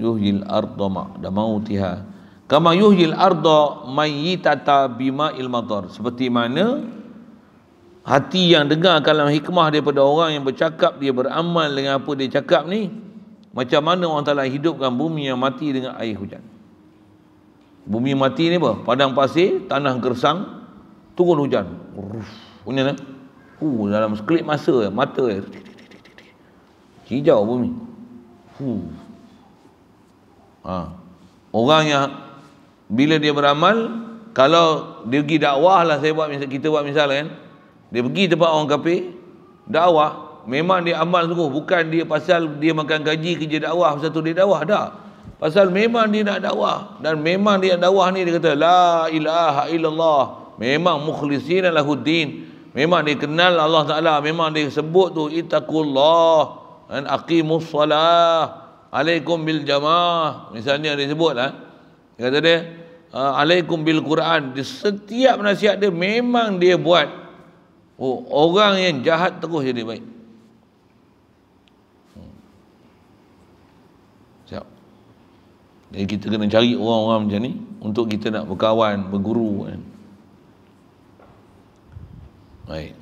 yuhyil arda ma'da mautiha kama yuhyil arda mayyitata bima ilmatar seperti mana hati yang dengar kalam hikmah daripada orang yang bercakap dia beramal dengan apa dia cakap ni macam mana orang Ta'ala hidupkan bumi yang mati dengan air hujan bumi mati ni apa? padang pasir, tanah gersang turun hujan punya ni uh, dalam sekelip masa mata hijau bumi uh, Ha. Orang yang bila dia beramal, kalau dia pergi dakwah lah saya buat misal kita buat misal kan. Dia pergi tempat orang kafir, dakwah, memang dia amal sungguh, bukan dia pasal dia makan gaji kerja dakwah pasal tu dia dakwah dah. Pasal memang dia nak dakwah dan memang dia dakwah ni dia kata la ilaha illallah. Memang mukhlisin lahuddin. Memang dia kenal Allah Taala, memang dia sebut tu ittaqullah dan aqimus salah alaikum bil jamaah misalnya dia sebut lah dia kata dia alaikum bil Quran di setiap nasihat dia memang dia buat oh, orang yang jahat terus jadi baik hmm. siap jadi kita kena cari orang-orang macam ni untuk kita nak berkawan berguru kan baik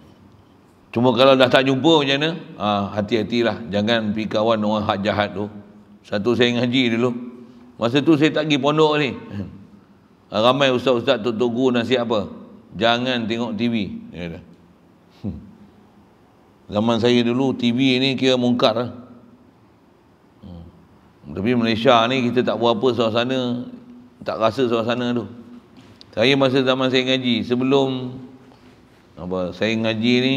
Cuma kalau dah tak jumpa macam mana, ha, hati-hatilah. Jangan pergi kawan orang hak jahat tu. Satu saya ngaji dulu. Masa tu saya tak pergi pondok ni. Ramai ustaz-ustaz tu tunggu nasihat apa? Jangan tengok TV. Zaman saya dulu TV ni kira mungkar lah. Tapi Malaysia ni kita tak buat apa suasana tak rasa suasana tu. Saya masa zaman saya ngaji sebelum apa saya ngaji ni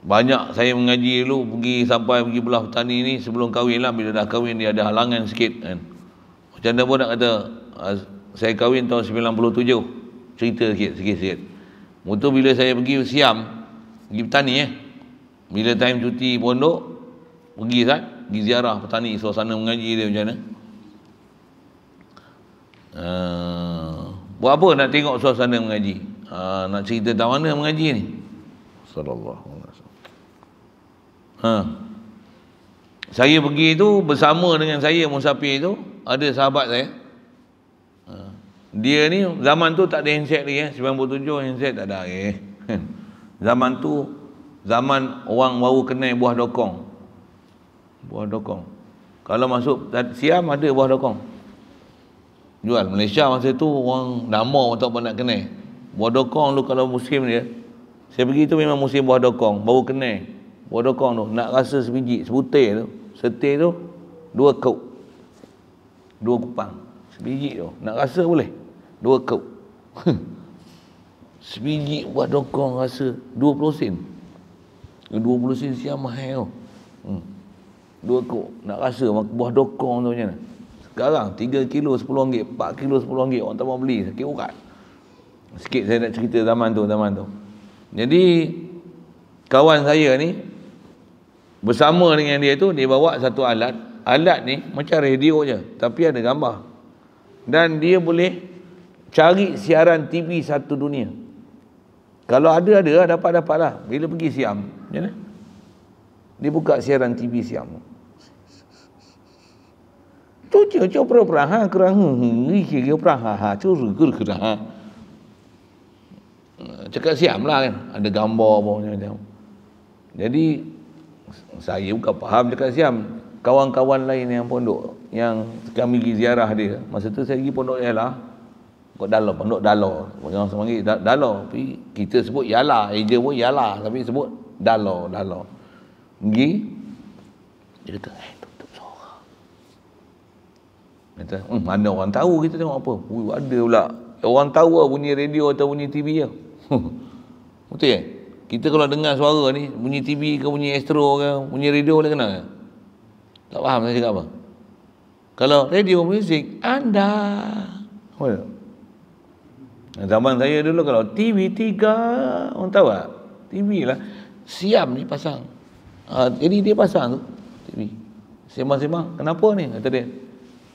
banyak saya mengaji dulu pergi sampai pergi belah petani ni sebelum kahwin lah bila dah kahwin dia ada halangan sikit kan macam mana pun nak kata ah, saya kahwin tahun 97 cerita sikit sikit sikit Mutu bila saya pergi Siam pergi petani eh? Bila time cuti pondok pergi kan pergi ziarah petani suasana mengaji dia macam mana? Uh, buat apa nak tengok suasana mengaji? Uh, nak cerita tahu mana mengaji ni? Sallallahu Ha. Saya pergi tu bersama dengan saya musafir tu ada sahabat saya. Ha. dia ni zaman tu tak ada handset lagi eh. 97 handset tak ada eh zaman tu zaman orang baru kenal buah dokong. Buah dokong. Kalau masuk Siam ada buah dokong. Jual. Malaysia masa tu orang nama tak nak kenal. Buah dokong tu kalau musim dia saya pergi tu memang musim buah dokong baru kenal. Buah dokong tu nak rasa sebiji sebutir tu setir tu dua kau dua kupang. Sebiji tu nak rasa boleh. Dua kau sebiji buah dokong rasa 20 sen. 20 sen siap mahal hmm. dua kau nak rasa buah dokong tu macam mana? Sekarang 3 kilo 10 ringgit 4 kilo 10 ringgit orang tak mau beli sakit urat. Sikit saya nak cerita zaman tu zaman tu. Jadi kawan saya ni bersama dengan dia tu dia bawa satu alat. Alat ni macam radio je tapi ada gambar. Dan dia boleh cari siaran TV satu dunia kalau ada ada lah, dapat dapat lah. Bila pergi Siam? Macam dia buka siaran TV Siam. Tu je je perah perah ha kerang ni kira perah ha ha tu ru kerang cakap Siam lah kan. Ada gambar apa macam jadi saya bukan faham cakap Siam. Kawan-kawan lain yang pondok yang kami pergi ziarah dia masa tu saya pergi pondok ialah Kok dalam pondok dalo. Orang semangat da, dalo. Tapi kita sebut yala, eja pun yala tapi sebut dalo, dalo. Pergi dia kata, "Eh, tutup suara." Kata, hmm, mana orang tahu kita tengok apa? Ui, ada pula. Orang tahu lah bunyi radio atau bunyi TV ya. Betul ya? Kita kalau dengar suara ni, bunyi TV ke bunyi Astro ke, bunyi radio boleh kenal ke? Tak faham saya cakap apa? Kalau radio muzik, anda. Apa Zaman saya dulu kalau TV 3 orang tahu tak? TV lah. Siam ni pasang. Uh, jadi dia pasang tu TV. Sembang-sembang, kenapa ni? Kata dia.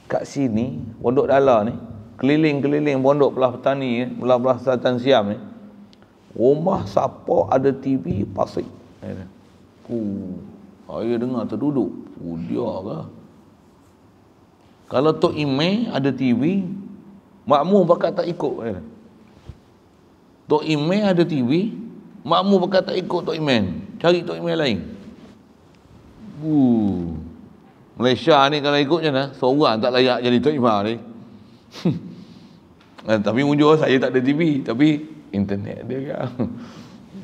Kat sini, pondok dala ni, keliling-keliling pondok belah petani, eh, belah-belah selatan Siam ni. Rumah siapa ada TV pasik. Uh, saya dengar terduduk. Oh, dia ke? Kalau Tok Ime ada TV, makmum bakat tak ikut. Eh. Tok Imen ada TV, makmu berkata ikut Tok Imen. Cari Tok Imen lain. Uh. Malaysia ni kalau ikut macam mana? Seorang tak layak jadi Tok Imen ni. eh, tapi mujur saya tak ada TV. Tapi internet dia kan.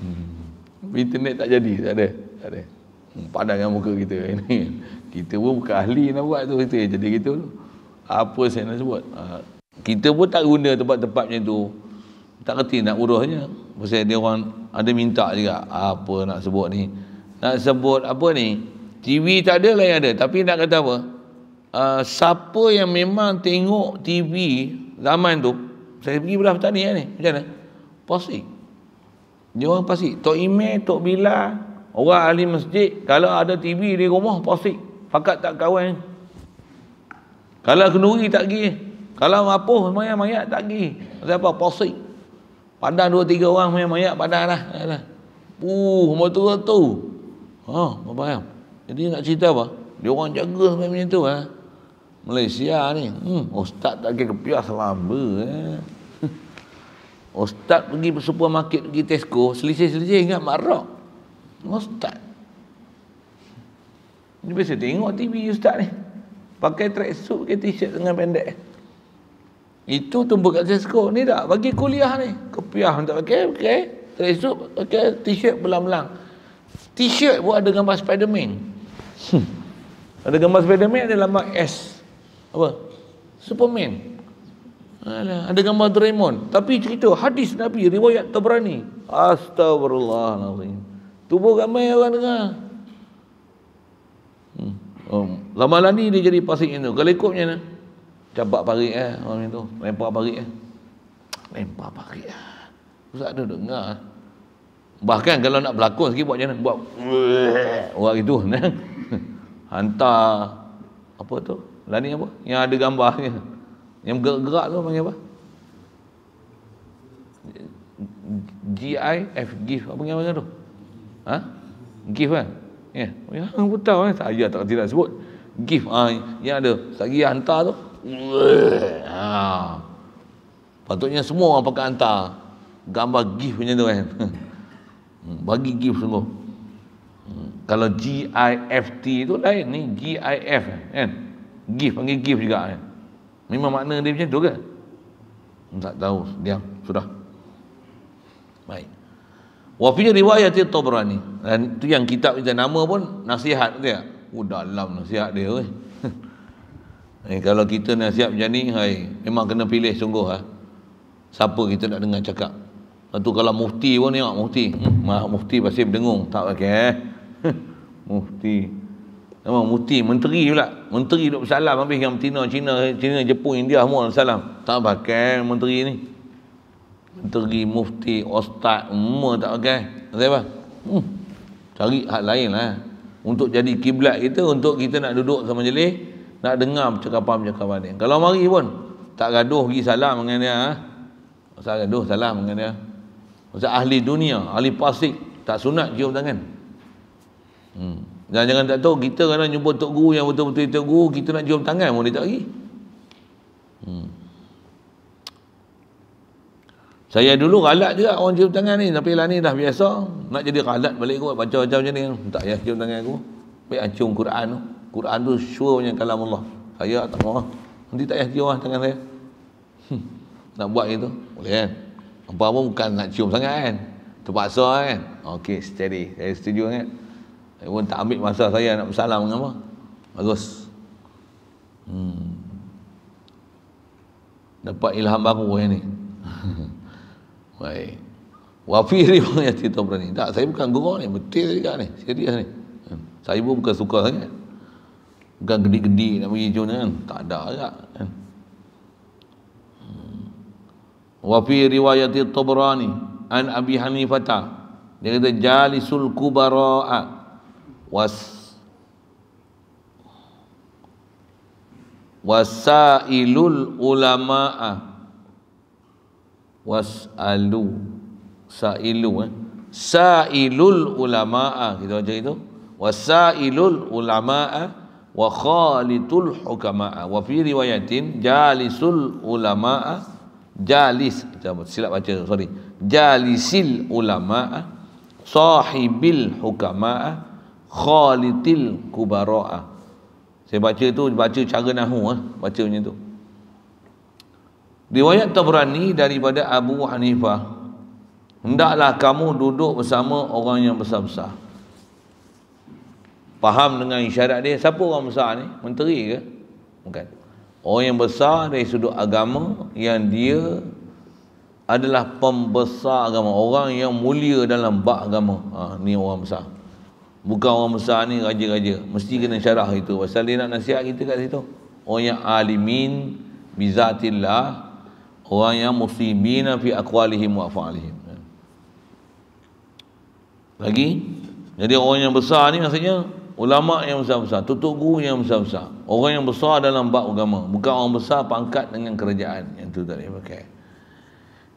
Hmm. internet tak jadi. Tak ada. Tak ada. Hmm, Padang dengan muka kita ini. Kita pun bukan ahli nak buat tu. Kita jadi gitu. Apa saya nak sebut? Ah, kita pun tak guna tempat-tempat macam tu tak kerti nak urusnya pasal dia orang ada minta juga apa nak sebut ni? Nak sebut apa ni? TV tak ada lah yang ada. Tapi nak kata apa? Uh, siapa yang memang tengok TV zaman tu saya pergi belah petani ni macam mana? Pasti dia orang pasti Tok Ime, Tok Bila orang ahli masjid kalau ada TV di rumah pasti fakat tak kawan. Kalau kenduri tak pergi. Kalau apa mayat-mayat tak pergi. Apa? Pasti Padang dua tiga orang main mayat padang lah. Uh, betul tu. Ha, apa ya? Jadi nak cerita apa? Dia orang jaga macam tu ha. Malaysia ni. Hmm, ustaz tak ke kepiah selama eh. Ustaz pergi supermarket pergi Tesco, selisih-selisih ingat marak. Ustaz. Dia biasa tengok TV ustaz ni. Pakai tracksuit ke t-shirt dengan pendek. Itu tumbuh kat Cisco. Ni tak bagi kuliah ni. Kepiah tak pakai, pakai. Tracksuit, pakai t-shirt belang-belang. T-shirt pun ada gambar Spiderman. Hmm. Ada gambar Spiderman ada gambar S. Apa? Superman. Alah, ada gambar Doraemon. Tapi cerita hadis Nabi riwayat Tabrani. Astagfirullahalazim. Tubuh gambar orang dengar. Hmm. Oh, lama-lama ni dia jadi pasik itu. Kalau ikutnya ni capak parik eh orang itu lempar parik eh. Lempar parik eh. Ustaz tu dengar bahkan kalau nak berlakon sikit buat macam mana? Buat buat gitu nah. hantar apa tu? Lani apa? Yang ada gambarnya. Yang gerak-gerak tu panggil apa? GIF GIF apa nama tu? Ha? GIF kan? Ya yeah. yang tahu eh saya tak tidak sebut. GIF ah yang ada. Sagi hantar tu ha. Patutnya semua orang pakai hantar gambar gift macam tu kan. Hmm, bagi gift sungguh. Hmm, kalau GIFT tu lain ni GIF kan. Gift panggil gift juga kan. Memang makna dia macam tu ke? Hmm, tak tahu. Diam. Sudah. Baik. Wa fi riwayat Tabrani. Dan itu yang kitab kita nama pun nasihat dia. Oh dalam nasihat dia weh. Eh, kalau kita nasihat macam ni, hai, memang kena pilih sungguh ha. Siapa kita nak dengar cakap. Lepas tu kalau mufti pun tengok mufti. Hmm, mufti pasti berdengung. Tak pakai eh. mufti. Memang mufti, menteri pula. Menteri duk bersalam habis yang Cina, Cina, Cina, Jepun, India semua salam. Tak pakai menteri ni. Menteri, mufti, ustaz, semua tak pakai. Kata apa? Hmm. Cari hak lain lah. Untuk jadi kiblat kita, untuk kita nak duduk sama jelis, nak dengar percakapan-percakapan dia. Kalau mari pun tak gaduh pergi salam dengan dia. Ha? Masa gaduh salam dengan dia. Masa ahli dunia, ahli pasik tak sunat cium tangan. Hmm. Dan jangan tak tahu kita kadang jumpa tok guru yang betul-betul tok guru kita nak cium tangan pun dia tak pergi. Hmm. Saya dulu ralat juga orang cium tangan ni tapi lah ni dah biasa nak jadi ralat balik kot baca-baca macam ni tak payah cium tangan aku. Baik cium Quran tu. Quran tu sure punya kalam Allah. Saya tak mau. Nanti tak payah cium lah tangan saya. Hmm. Nak buat itu boleh kan? Apa pun bukan nak cium sangat kan? Terpaksa kan? Okey, steady. Saya setuju kan? Saya pun tak ambil masa saya nak bersalam dengan apa. Bagus. Hmm. Dapat ilham baru yang ni. Baik. Wafi riwayat itu berani. Tak, saya bukan gurau ni. Betul juga ni. Serius ni. Saya pun bukan suka sangat. Bukan gede-gede nak pergi macam kan. Tak ada juga. Kan? Hmm. Wa fi riwayat Tabrani an Abi Hanifata dia kata jalisul kubara'a was wasailul ulama'a wasalu sailu eh sailul ulama'a kita baca itu wasailul ulama'a wa khalitul hukama'a. Wa fi riwayatin jalisul ulama'a. Jalis silap baca sorry. Jalisil ulama'a. Sahibil hukama'a. Khalitil kubara'a. Saya baca tu baca cara nahu ah baca macam tu. Riwayat Tabrani daripada Abu Hanifah. Hendaklah kamu duduk bersama orang yang besar-besar faham dengan isyarat dia? Siapa orang besar ni? Menteri ke? Bukan. Orang yang besar dari sudut agama yang dia adalah pembesar agama. Orang yang mulia dalam bab agama. Ha, ni orang besar. Bukan orang besar ni raja-raja. Mesti kena syarah itu. Pasal dia nak nasihat kita kat situ. Orang yang alimin bizatillah orang yang muslimina fi aqwalihim wa af'alihim. Lagi? Jadi orang yang besar ni maksudnya ulama yang besar-besar, tutup guru yang besar-besar. Orang yang besar dalam bab agama, bukan orang besar pangkat dengan kerajaan. Yang tu tadi pakai.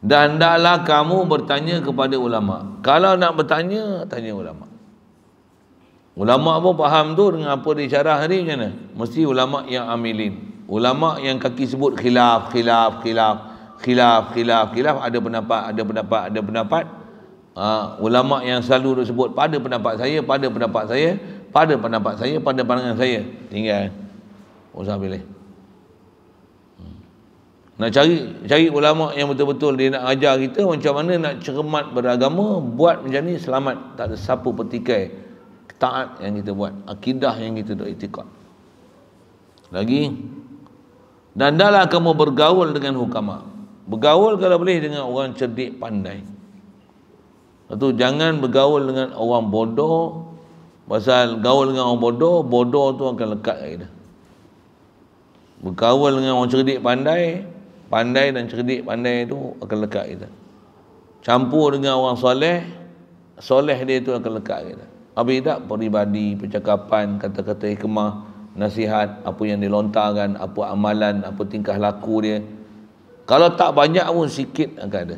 Dan hendaklah kamu bertanya kepada ulama. Kalau nak bertanya, tanya ulama. Ulama pun faham tu dengan apa dia syarah tadi macam mana? Mesti ulama yang amilin. Ulama yang kaki sebut khilaf, khilaf, khilaf, khilaf, khilaf, khilaf, ada pendapat, ada pendapat, ada pendapat. Uh, ulama yang selalu sebut pada pendapat saya, pada pendapat saya, pada pendapat saya, pada pandangan saya. Tinggal. Usah pilih. Hmm. Nak cari cari ulama yang betul-betul dia nak ajar kita macam mana nak cermat beragama, buat macam ni selamat. Tak ada siapa petikai taat yang kita buat, akidah yang kita duk itikad. Lagi dan dalam kamu bergaul dengan hukama. Bergaul kalau boleh dengan orang cerdik pandai. Lepas tu jangan bergaul dengan orang bodoh Pasal gaul dengan orang bodoh, bodoh tu akan lekat kat kita. Bergaul dengan orang cerdik pandai, pandai dan cerdik pandai tu akan lekat kita. Campur dengan orang soleh, soleh dia tu akan lekat kita. Habis tak peribadi, percakapan, kata-kata hikmah, nasihat, apa yang dilontarkan, apa amalan, apa tingkah laku dia. Kalau tak banyak pun sikit akan ada.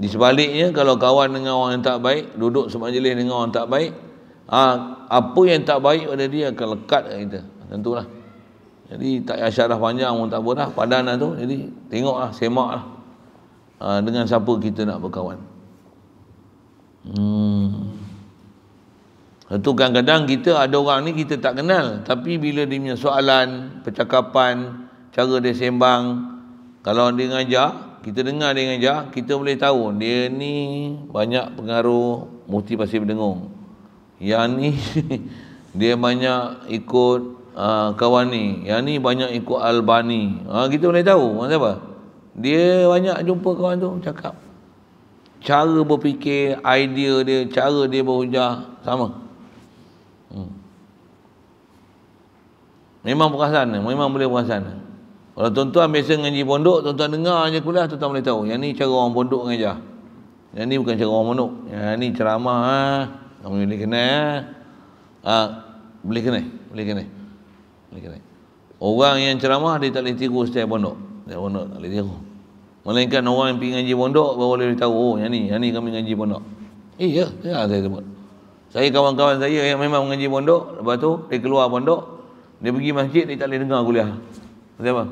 Di sebaliknya kalau kawan dengan orang yang tak baik, duduk semajlis dengan orang tak baik, ha, apa yang tak baik pada dia akan lekat kat kita tentulah jadi tak payah syarah panjang pun tak apa dah padan tu jadi tengoklah semak lah uh, dengan siapa kita nak berkawan. Hmm. Itu kadang-kadang kita ada orang ni kita tak kenal. Tapi bila dia punya soalan, percakapan, cara dia sembang. Kalau dia ngajar, kita dengar dia ngajar, kita boleh tahu dia ni banyak pengaruh mufti pasir berdengung. Yang ni dia banyak ikut uh, kawan ni. Yang ni banyak ikut Albani. Uh, kita boleh tahu. Maksud apa? Dia banyak jumpa kawan tu, cakap. Cara berfikir, idea dia, cara dia berhujah, sama. Hmm. Memang perasan memang boleh perasan kalau tuan-tuan biasa ngaji pondok tuan-tuan dengar je kuliah tuan-tuan boleh tahu yang ni cara orang pondok ngajar yang ni bukan cara orang pondok yang ni ceramah ha. Kamu boleh kenal ha. ha. boleh kenal boleh kenal boleh orang yang ceramah dia tak boleh tiru setiap pondok setiap pondok tak boleh tiru Melainkan orang yang pergi ngaji pondok baru boleh tahu oh yang ni, yang ni kami ngaji pondok. Eh ya, ya saya sebut. Saya kawan-kawan saya yang memang mengaji pondok, lepas tu dia keluar pondok, dia pergi masjid dia tak boleh dengar kuliah. Macam apa?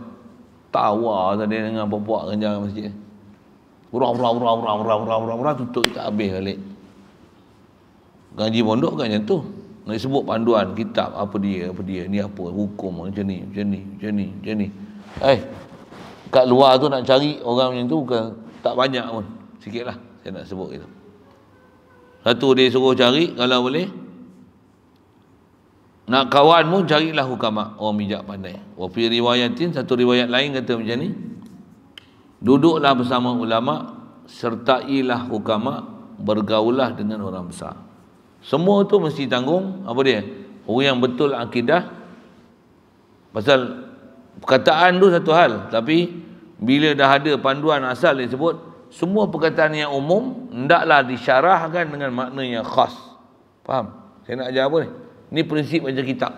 Tawa tadi dengan puak kencang masjid. Urang urang urang urang urang urang urang urang tutup tak habis balik. Ngaji pondok kan macam tu. Nak sebut panduan kitab apa dia apa dia ni apa hukum macam ni macam ni macam ni macam ni. Eh kat luar tu nak cari orang macam tu bukan tak banyak pun. Sikitlah saya nak sebut itu. Satu dia suruh cari kalau boleh. Nak kawan pun carilah hukama orang bijak pandai. Wa fi riwayatin satu riwayat lain kata macam ni. Duduklah bersama ulama sertailah hukama bergaullah dengan orang besar. Semua tu mesti tanggung apa dia? Orang yang betul akidah pasal perkataan tu satu hal tapi bila dah ada panduan asal dia sebut semua perkataan yang umum hendaklah disyarahkan dengan makna yang khas. Faham? Saya nak ajar apa ni? Ini prinsip baca kitab.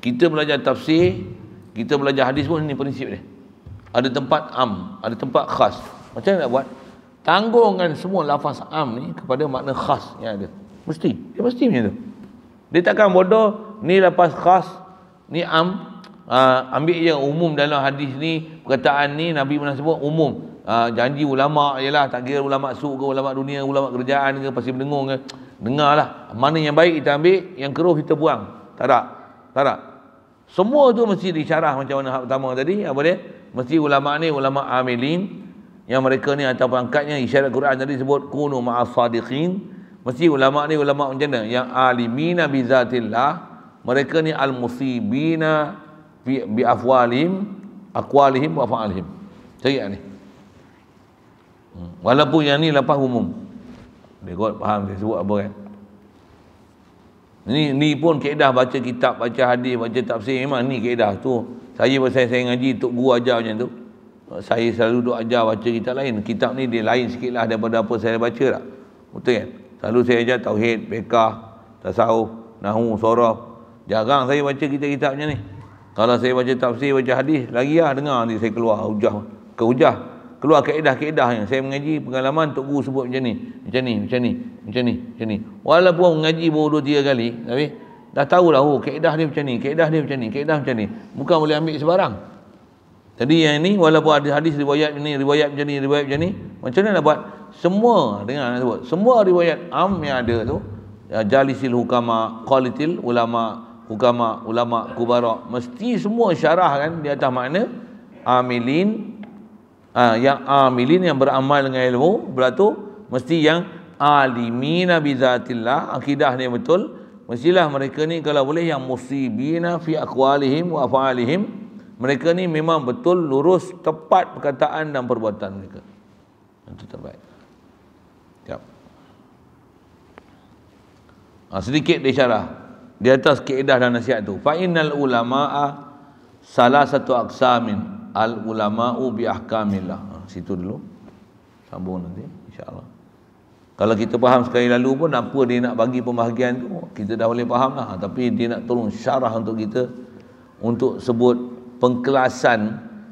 Kita belajar tafsir, kita belajar hadis pun ini prinsip dia. Ada tempat am, ada tempat khas. Macam mana nak buat? Tanggungkan semua lafaz am ni kepada makna khas yang ada. Mesti. Dia mesti macam tu. Dia takkan bodoh, ni lafaz khas, ni am, uh, ambil yang umum dalam hadis ni, perkataan ni Nabi pernah sebut umum uh, janji ulama ialah tak kira ulama su ke ulama dunia ulama kerajaan ke pasti mendengung ke dengarlah mana yang baik kita ambil yang keruh kita buang tak ada tak ada semua tu mesti disyarah macam mana hak pertama tadi apa dia mesti ulama ni ulama amilin yang mereka ni atau pangkatnya isyarat Quran tadi sebut kunu ma'as sadiqin mesti ulama ni ulama macam mana yang alimina bi zatillah mereka ni al musibina bi, bi afwalim aqwalihim wa fa'alihim cari ni Hmm. Walaupun yang ni lepas umum. Dia kot faham saya sebut apa kan. Ni ni pun kaedah baca kitab, baca hadis, baca tafsir memang ni kaedah tu. Saya pasal saya ngaji tok guru ajar macam tu. Saya selalu duk ajar baca kitab lain. Kitab ni dia lain sikitlah daripada apa saya baca tak. Betul kan? Selalu saya ajar tauhid, fiqh, tasawuf, nahwu, soraf. Jarang saya baca kitab-kitab macam ni. Kalau saya baca tafsir, baca hadis, lagi lah dengar nanti saya keluar hujah. Ke hujah keluar kaedah-kaedah yang saya mengaji pengalaman tok guru sebut macam ni macam ni macam ni macam ni macam ni walaupun mengaji baru dua tiga kali tapi dah tahu lah oh kaedah dia macam ni kaedah dia macam ni kaedah macam ni bukan boleh ambil sebarang jadi yang ini walaupun ada hadis riwayat ni riwayat macam ni riwayat macam ni macam mana nak buat? Semua dengar nak sebut semua riwayat am yang ada tu ya, jalisil hukama qualitil ulama hukama ulama kubara mesti semua syarah kan di atas makna amilin ha, yang amilin yang beramal dengan ilmu berarti mesti yang alimina bizatillah akidah ni betul mestilah mereka ni kalau boleh yang musibina fi aqwalihim wa afalihim mereka ni memang betul lurus tepat perkataan dan perbuatan mereka itu terbaik Siap. Ha, sedikit dia syarah di atas keedah dan nasihat tu fa innal ulama'a salah satu aksamin al ulama'u bi ahkamillah. Ha, situ dulu. Sambung nanti insya-Allah. Kalau kita faham sekali lalu pun apa dia nak bagi pembahagian tu kita dah boleh faham lah. Tapi dia nak tolong syarah untuk kita untuk sebut pengkelasan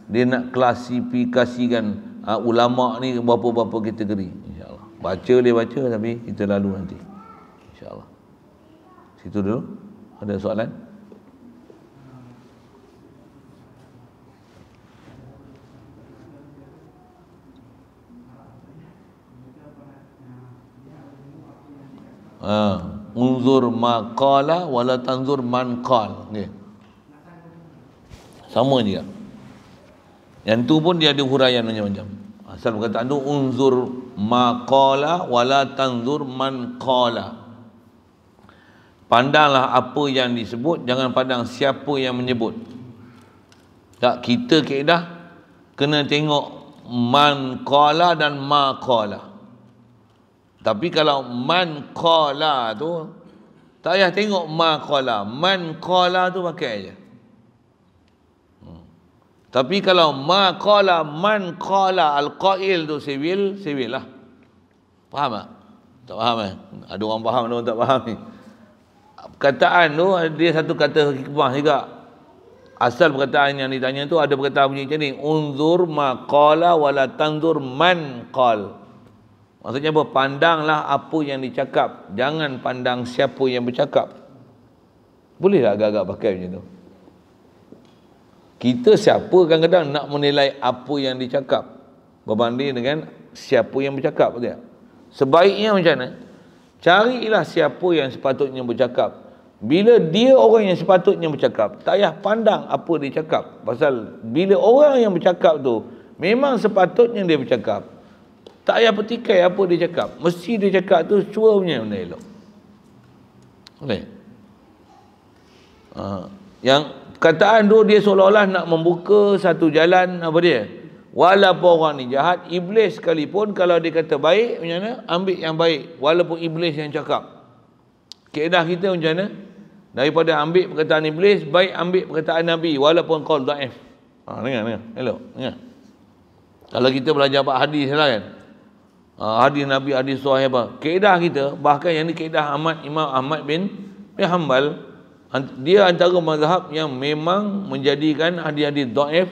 dia nak klasifikasikan uh, ulama ni berapa-berapa kategori. Insyaallah. Baca dia baca tapi kita lalu nanti. Insyaallah. Situ dulu. Ada soalan? Uh, unzur maqala wala tanzur man qal. Okay. Sama dia. Yang tu pun dia ada huraian macam-macam. Asal perkataan tu unzur ma qala wala tanzur man qala. Pandanglah apa yang disebut, jangan pandang siapa yang menyebut. Tak kita keedah kena tengok man qala dan ma qala. Tapi kalau man qala tu tak payah tengok ma qala. Man qala tu pakai aja. Tapi kalau ma qala man qala al-qail tu sivil, sivil lah. Faham tak? Tak faham eh? Ada orang faham, ada orang tak faham ni. Perkataan tu dia satu kata hikmah juga. Asal perkataan yang ditanya tu ada perkataan bunyi macam ni. Unzur ma qala wala tanzur man qal. Maksudnya apa? Pandanglah apa yang dicakap. Jangan pandang siapa yang bercakap. Boleh tak agak-agak pakai macam tu kita siapa kadang-kadang nak menilai apa yang dicakap berbanding dengan siapa yang bercakap tak sebaiknya macam mana carilah siapa yang sepatutnya bercakap bila dia orang yang sepatutnya bercakap, tak payah pandang apa dia cakap. Pasal bila orang yang bercakap tu, memang sepatutnya dia bercakap. Tak payah petikai apa dia cakap. Mesti dia cakap tu cua punya benda elok. Boleh? Uh, yang kataan tu dia seolah-olah nak membuka satu jalan apa dia? Walaupun orang ni jahat, iblis sekalipun kalau dia kata baik, macam mana? Ambil yang baik. Walaupun iblis yang cakap. Keedah kita macam mana? Daripada ambil perkataan iblis, baik ambil perkataan Nabi walaupun kau daif. Ha, dengar, dengar. Elok, dengar. Kalau kita belajar bab hadis lah kan. Ha, hadis Nabi, hadis sahih apa. Keedah kita, bahkan yang ni keedah Ahmad, Imam Ahmad bin, bin Hanbal, dia antara mazhab yang memang menjadikan hadis-hadis daif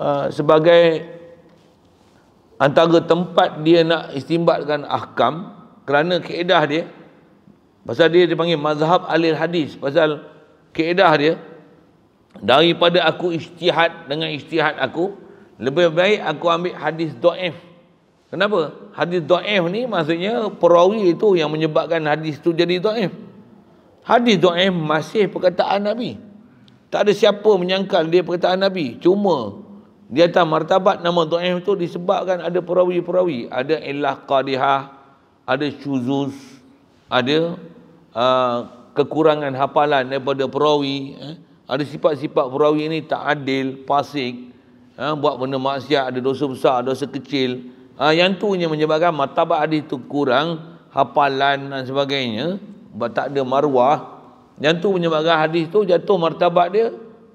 uh, sebagai antara tempat dia nak istimbatkan ahkam kerana keedah dia Pasal dia dipanggil mazhab alil hadis. Pasal keedah dia, daripada aku ijtihad dengan ijtihad aku, lebih baik aku ambil hadis do'if. Kenapa? Hadis do'if ni maksudnya perawi itu yang menyebabkan hadis itu jadi do'if. Hadis do'if masih perkataan Nabi. Tak ada siapa menyangkal dia perkataan Nabi. Cuma di atas martabat nama do'if itu disebabkan ada perawi-perawi. Ada ilah qadihah, ada syuzuz, ada uh, kekurangan hafalan daripada perawi eh? ada sifat-sifat perawi ini tak adil fasik eh? buat benda maksiat ada dosa besar dosa kecil uh, yang tu yang menyebabkan martabat hadis tu kurang hafalan dan sebagainya tak ada marwah yang tu menyebabkan hadis tu jatuh martabat dia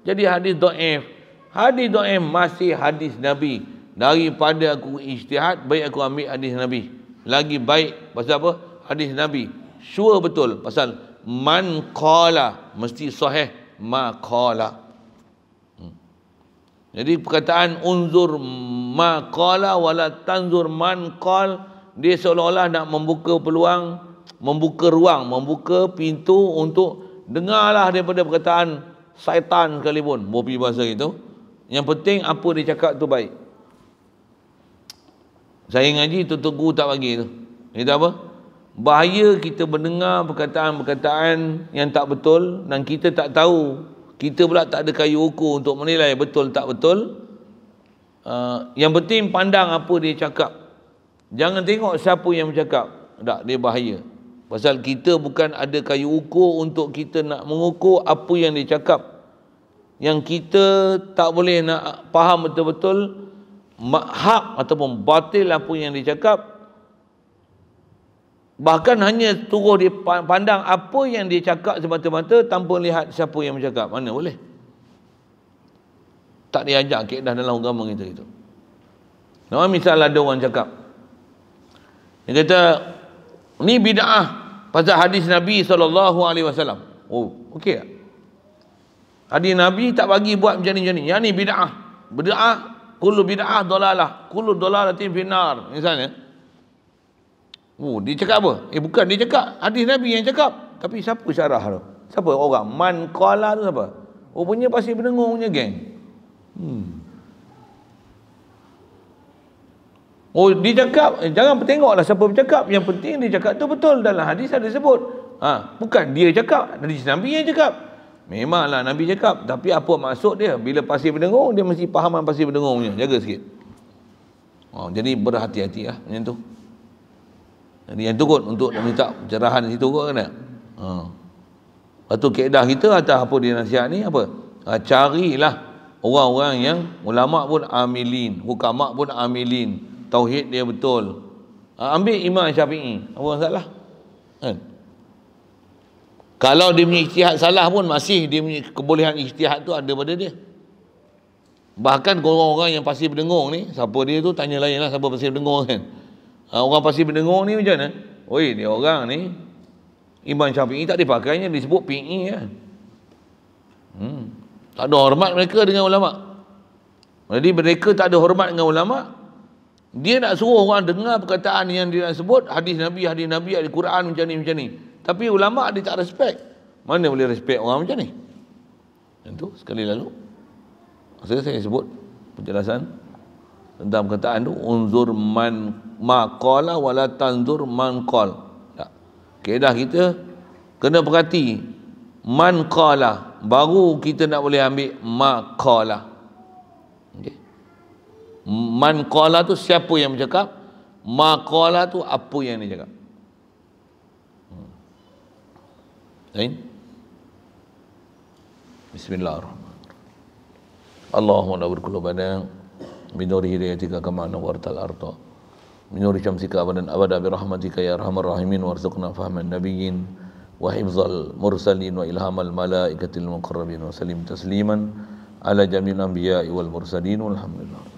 jadi hadis do'if. Hadis do'if masih hadis Nabi. Daripada aku ijtihad baik aku ambil hadis Nabi. Lagi baik pasal apa? Hadis Nabi. Sure betul pasal man qala mesti sahih ma qala. Hmm. jadi perkataan unzur ma qala wala tanzur man qal dia seolah-olah nak membuka peluang membuka ruang membuka pintu untuk dengarlah daripada perkataan syaitan sekalipun. Bopi bahasa itu yang penting apa dia cakap tu baik. Saya ngaji tutup guru tak bagi tu. Itu apa? Bahaya kita mendengar perkataan-perkataan yang tak betul dan kita tak tahu. Kita pula tak ada kayu ukur untuk menilai betul tak betul. Uh, yang penting pandang apa dia cakap. Jangan tengok siapa yang bercakap tak dia bahaya pasal kita bukan ada kayu ukur untuk kita nak mengukur apa yang dia cakap yang kita tak boleh nak faham betul-betul hak ataupun batil apa yang dia cakap Bahkan hanya turun dia pandang apa yang dia cakap semata-mata tanpa lihat siapa yang bercakap. Mana boleh? Tak diajak keedah dalam agama kita itu. Nama misal ada orang cakap. Dia kata, ni bid'ah pasal hadis Nabi SAW. Oh, okey? Hadis Nabi tak bagi buat macam ni, macam ni. Yang ni bid'ah. Bid'ah, kullu bid'ah dolalah. Kullu dolalatin finar. Misalnya. Oh, dia cakap apa? Eh bukan dia cakap. Hadis Nabi yang cakap. Tapi siapa syarah tu? Siapa orang? Man qala tu siapa? Punya pasti pendengar punya geng. Hmm. Oh dia cakap eh, jangan tengoklah siapa bercakap yang penting dia cakap tu betul dalam hadis ada sebut. Ha, bukan dia cakap, hadis Nabi yang cakap. Memanglah Nabi cakap tapi apa maksud dia bila pasir berdengung dia mesti faham pasir berdengung punya. Jaga sikit. Oh, jadi berhati-hati lah macam tu. Jadi yang tu kot untuk minta pencerahan situ kot kan. Ha. Lepas tu keedah kita atas apa dia nasihat ni apa? Ha, carilah orang-orang yang ulama pun amilin, hukama pun amilin tauhid dia betul. Ha, ambil Imam Syafi'i. Apa masalah? Kan? Kalau dia punya ijtihad salah pun masih dia punya kebolehan ijtihad tu ada pada dia. Bahkan orang-orang yang pasti berdengung ni siapa dia tu? Tanya lain lah siapa pasti berdengung kan? Ha, orang pasti berdengung ni macam mana? Oi dia orang ni Imam Syafi'i tak dipakainya disebut PI kan? Hmm. tak ada hormat mereka dengan ulama. Jadi mereka tak ada hormat dengan ulama dia nak suruh orang dengar perkataan yang dia sebut hadis Nabi, hadis Nabi, hadis Quran macam ni, macam ni. Tapi ulama dia tak respect. Mana boleh respect orang macam ni? Itu sekali lalu. Saya saya sebut penjelasan tentang perkataan tu unzur man maqala wala tanzur man qal. Tak. Keedah kita kena perhati man qala baru kita nak boleh ambil maqala. Man qala tu siapa yang bercakap? Ma qala tu apa yang dia cakap? Lain? Bismillahirrahmanirrahim. Allahumma nawwir qulubana bi nuri hidayatika kama nawwartal arda min nuri syamsika abadan abada bi rahmatika ya arhamar rahimin. Warzuqna fahman nabiyyin. Wa hifzal mursalin. Wa ilhamal malaikatil muqarrabin. Wa salim tasliman. Ala jami'il anbiya'i wal mursalin. Walhamdulillah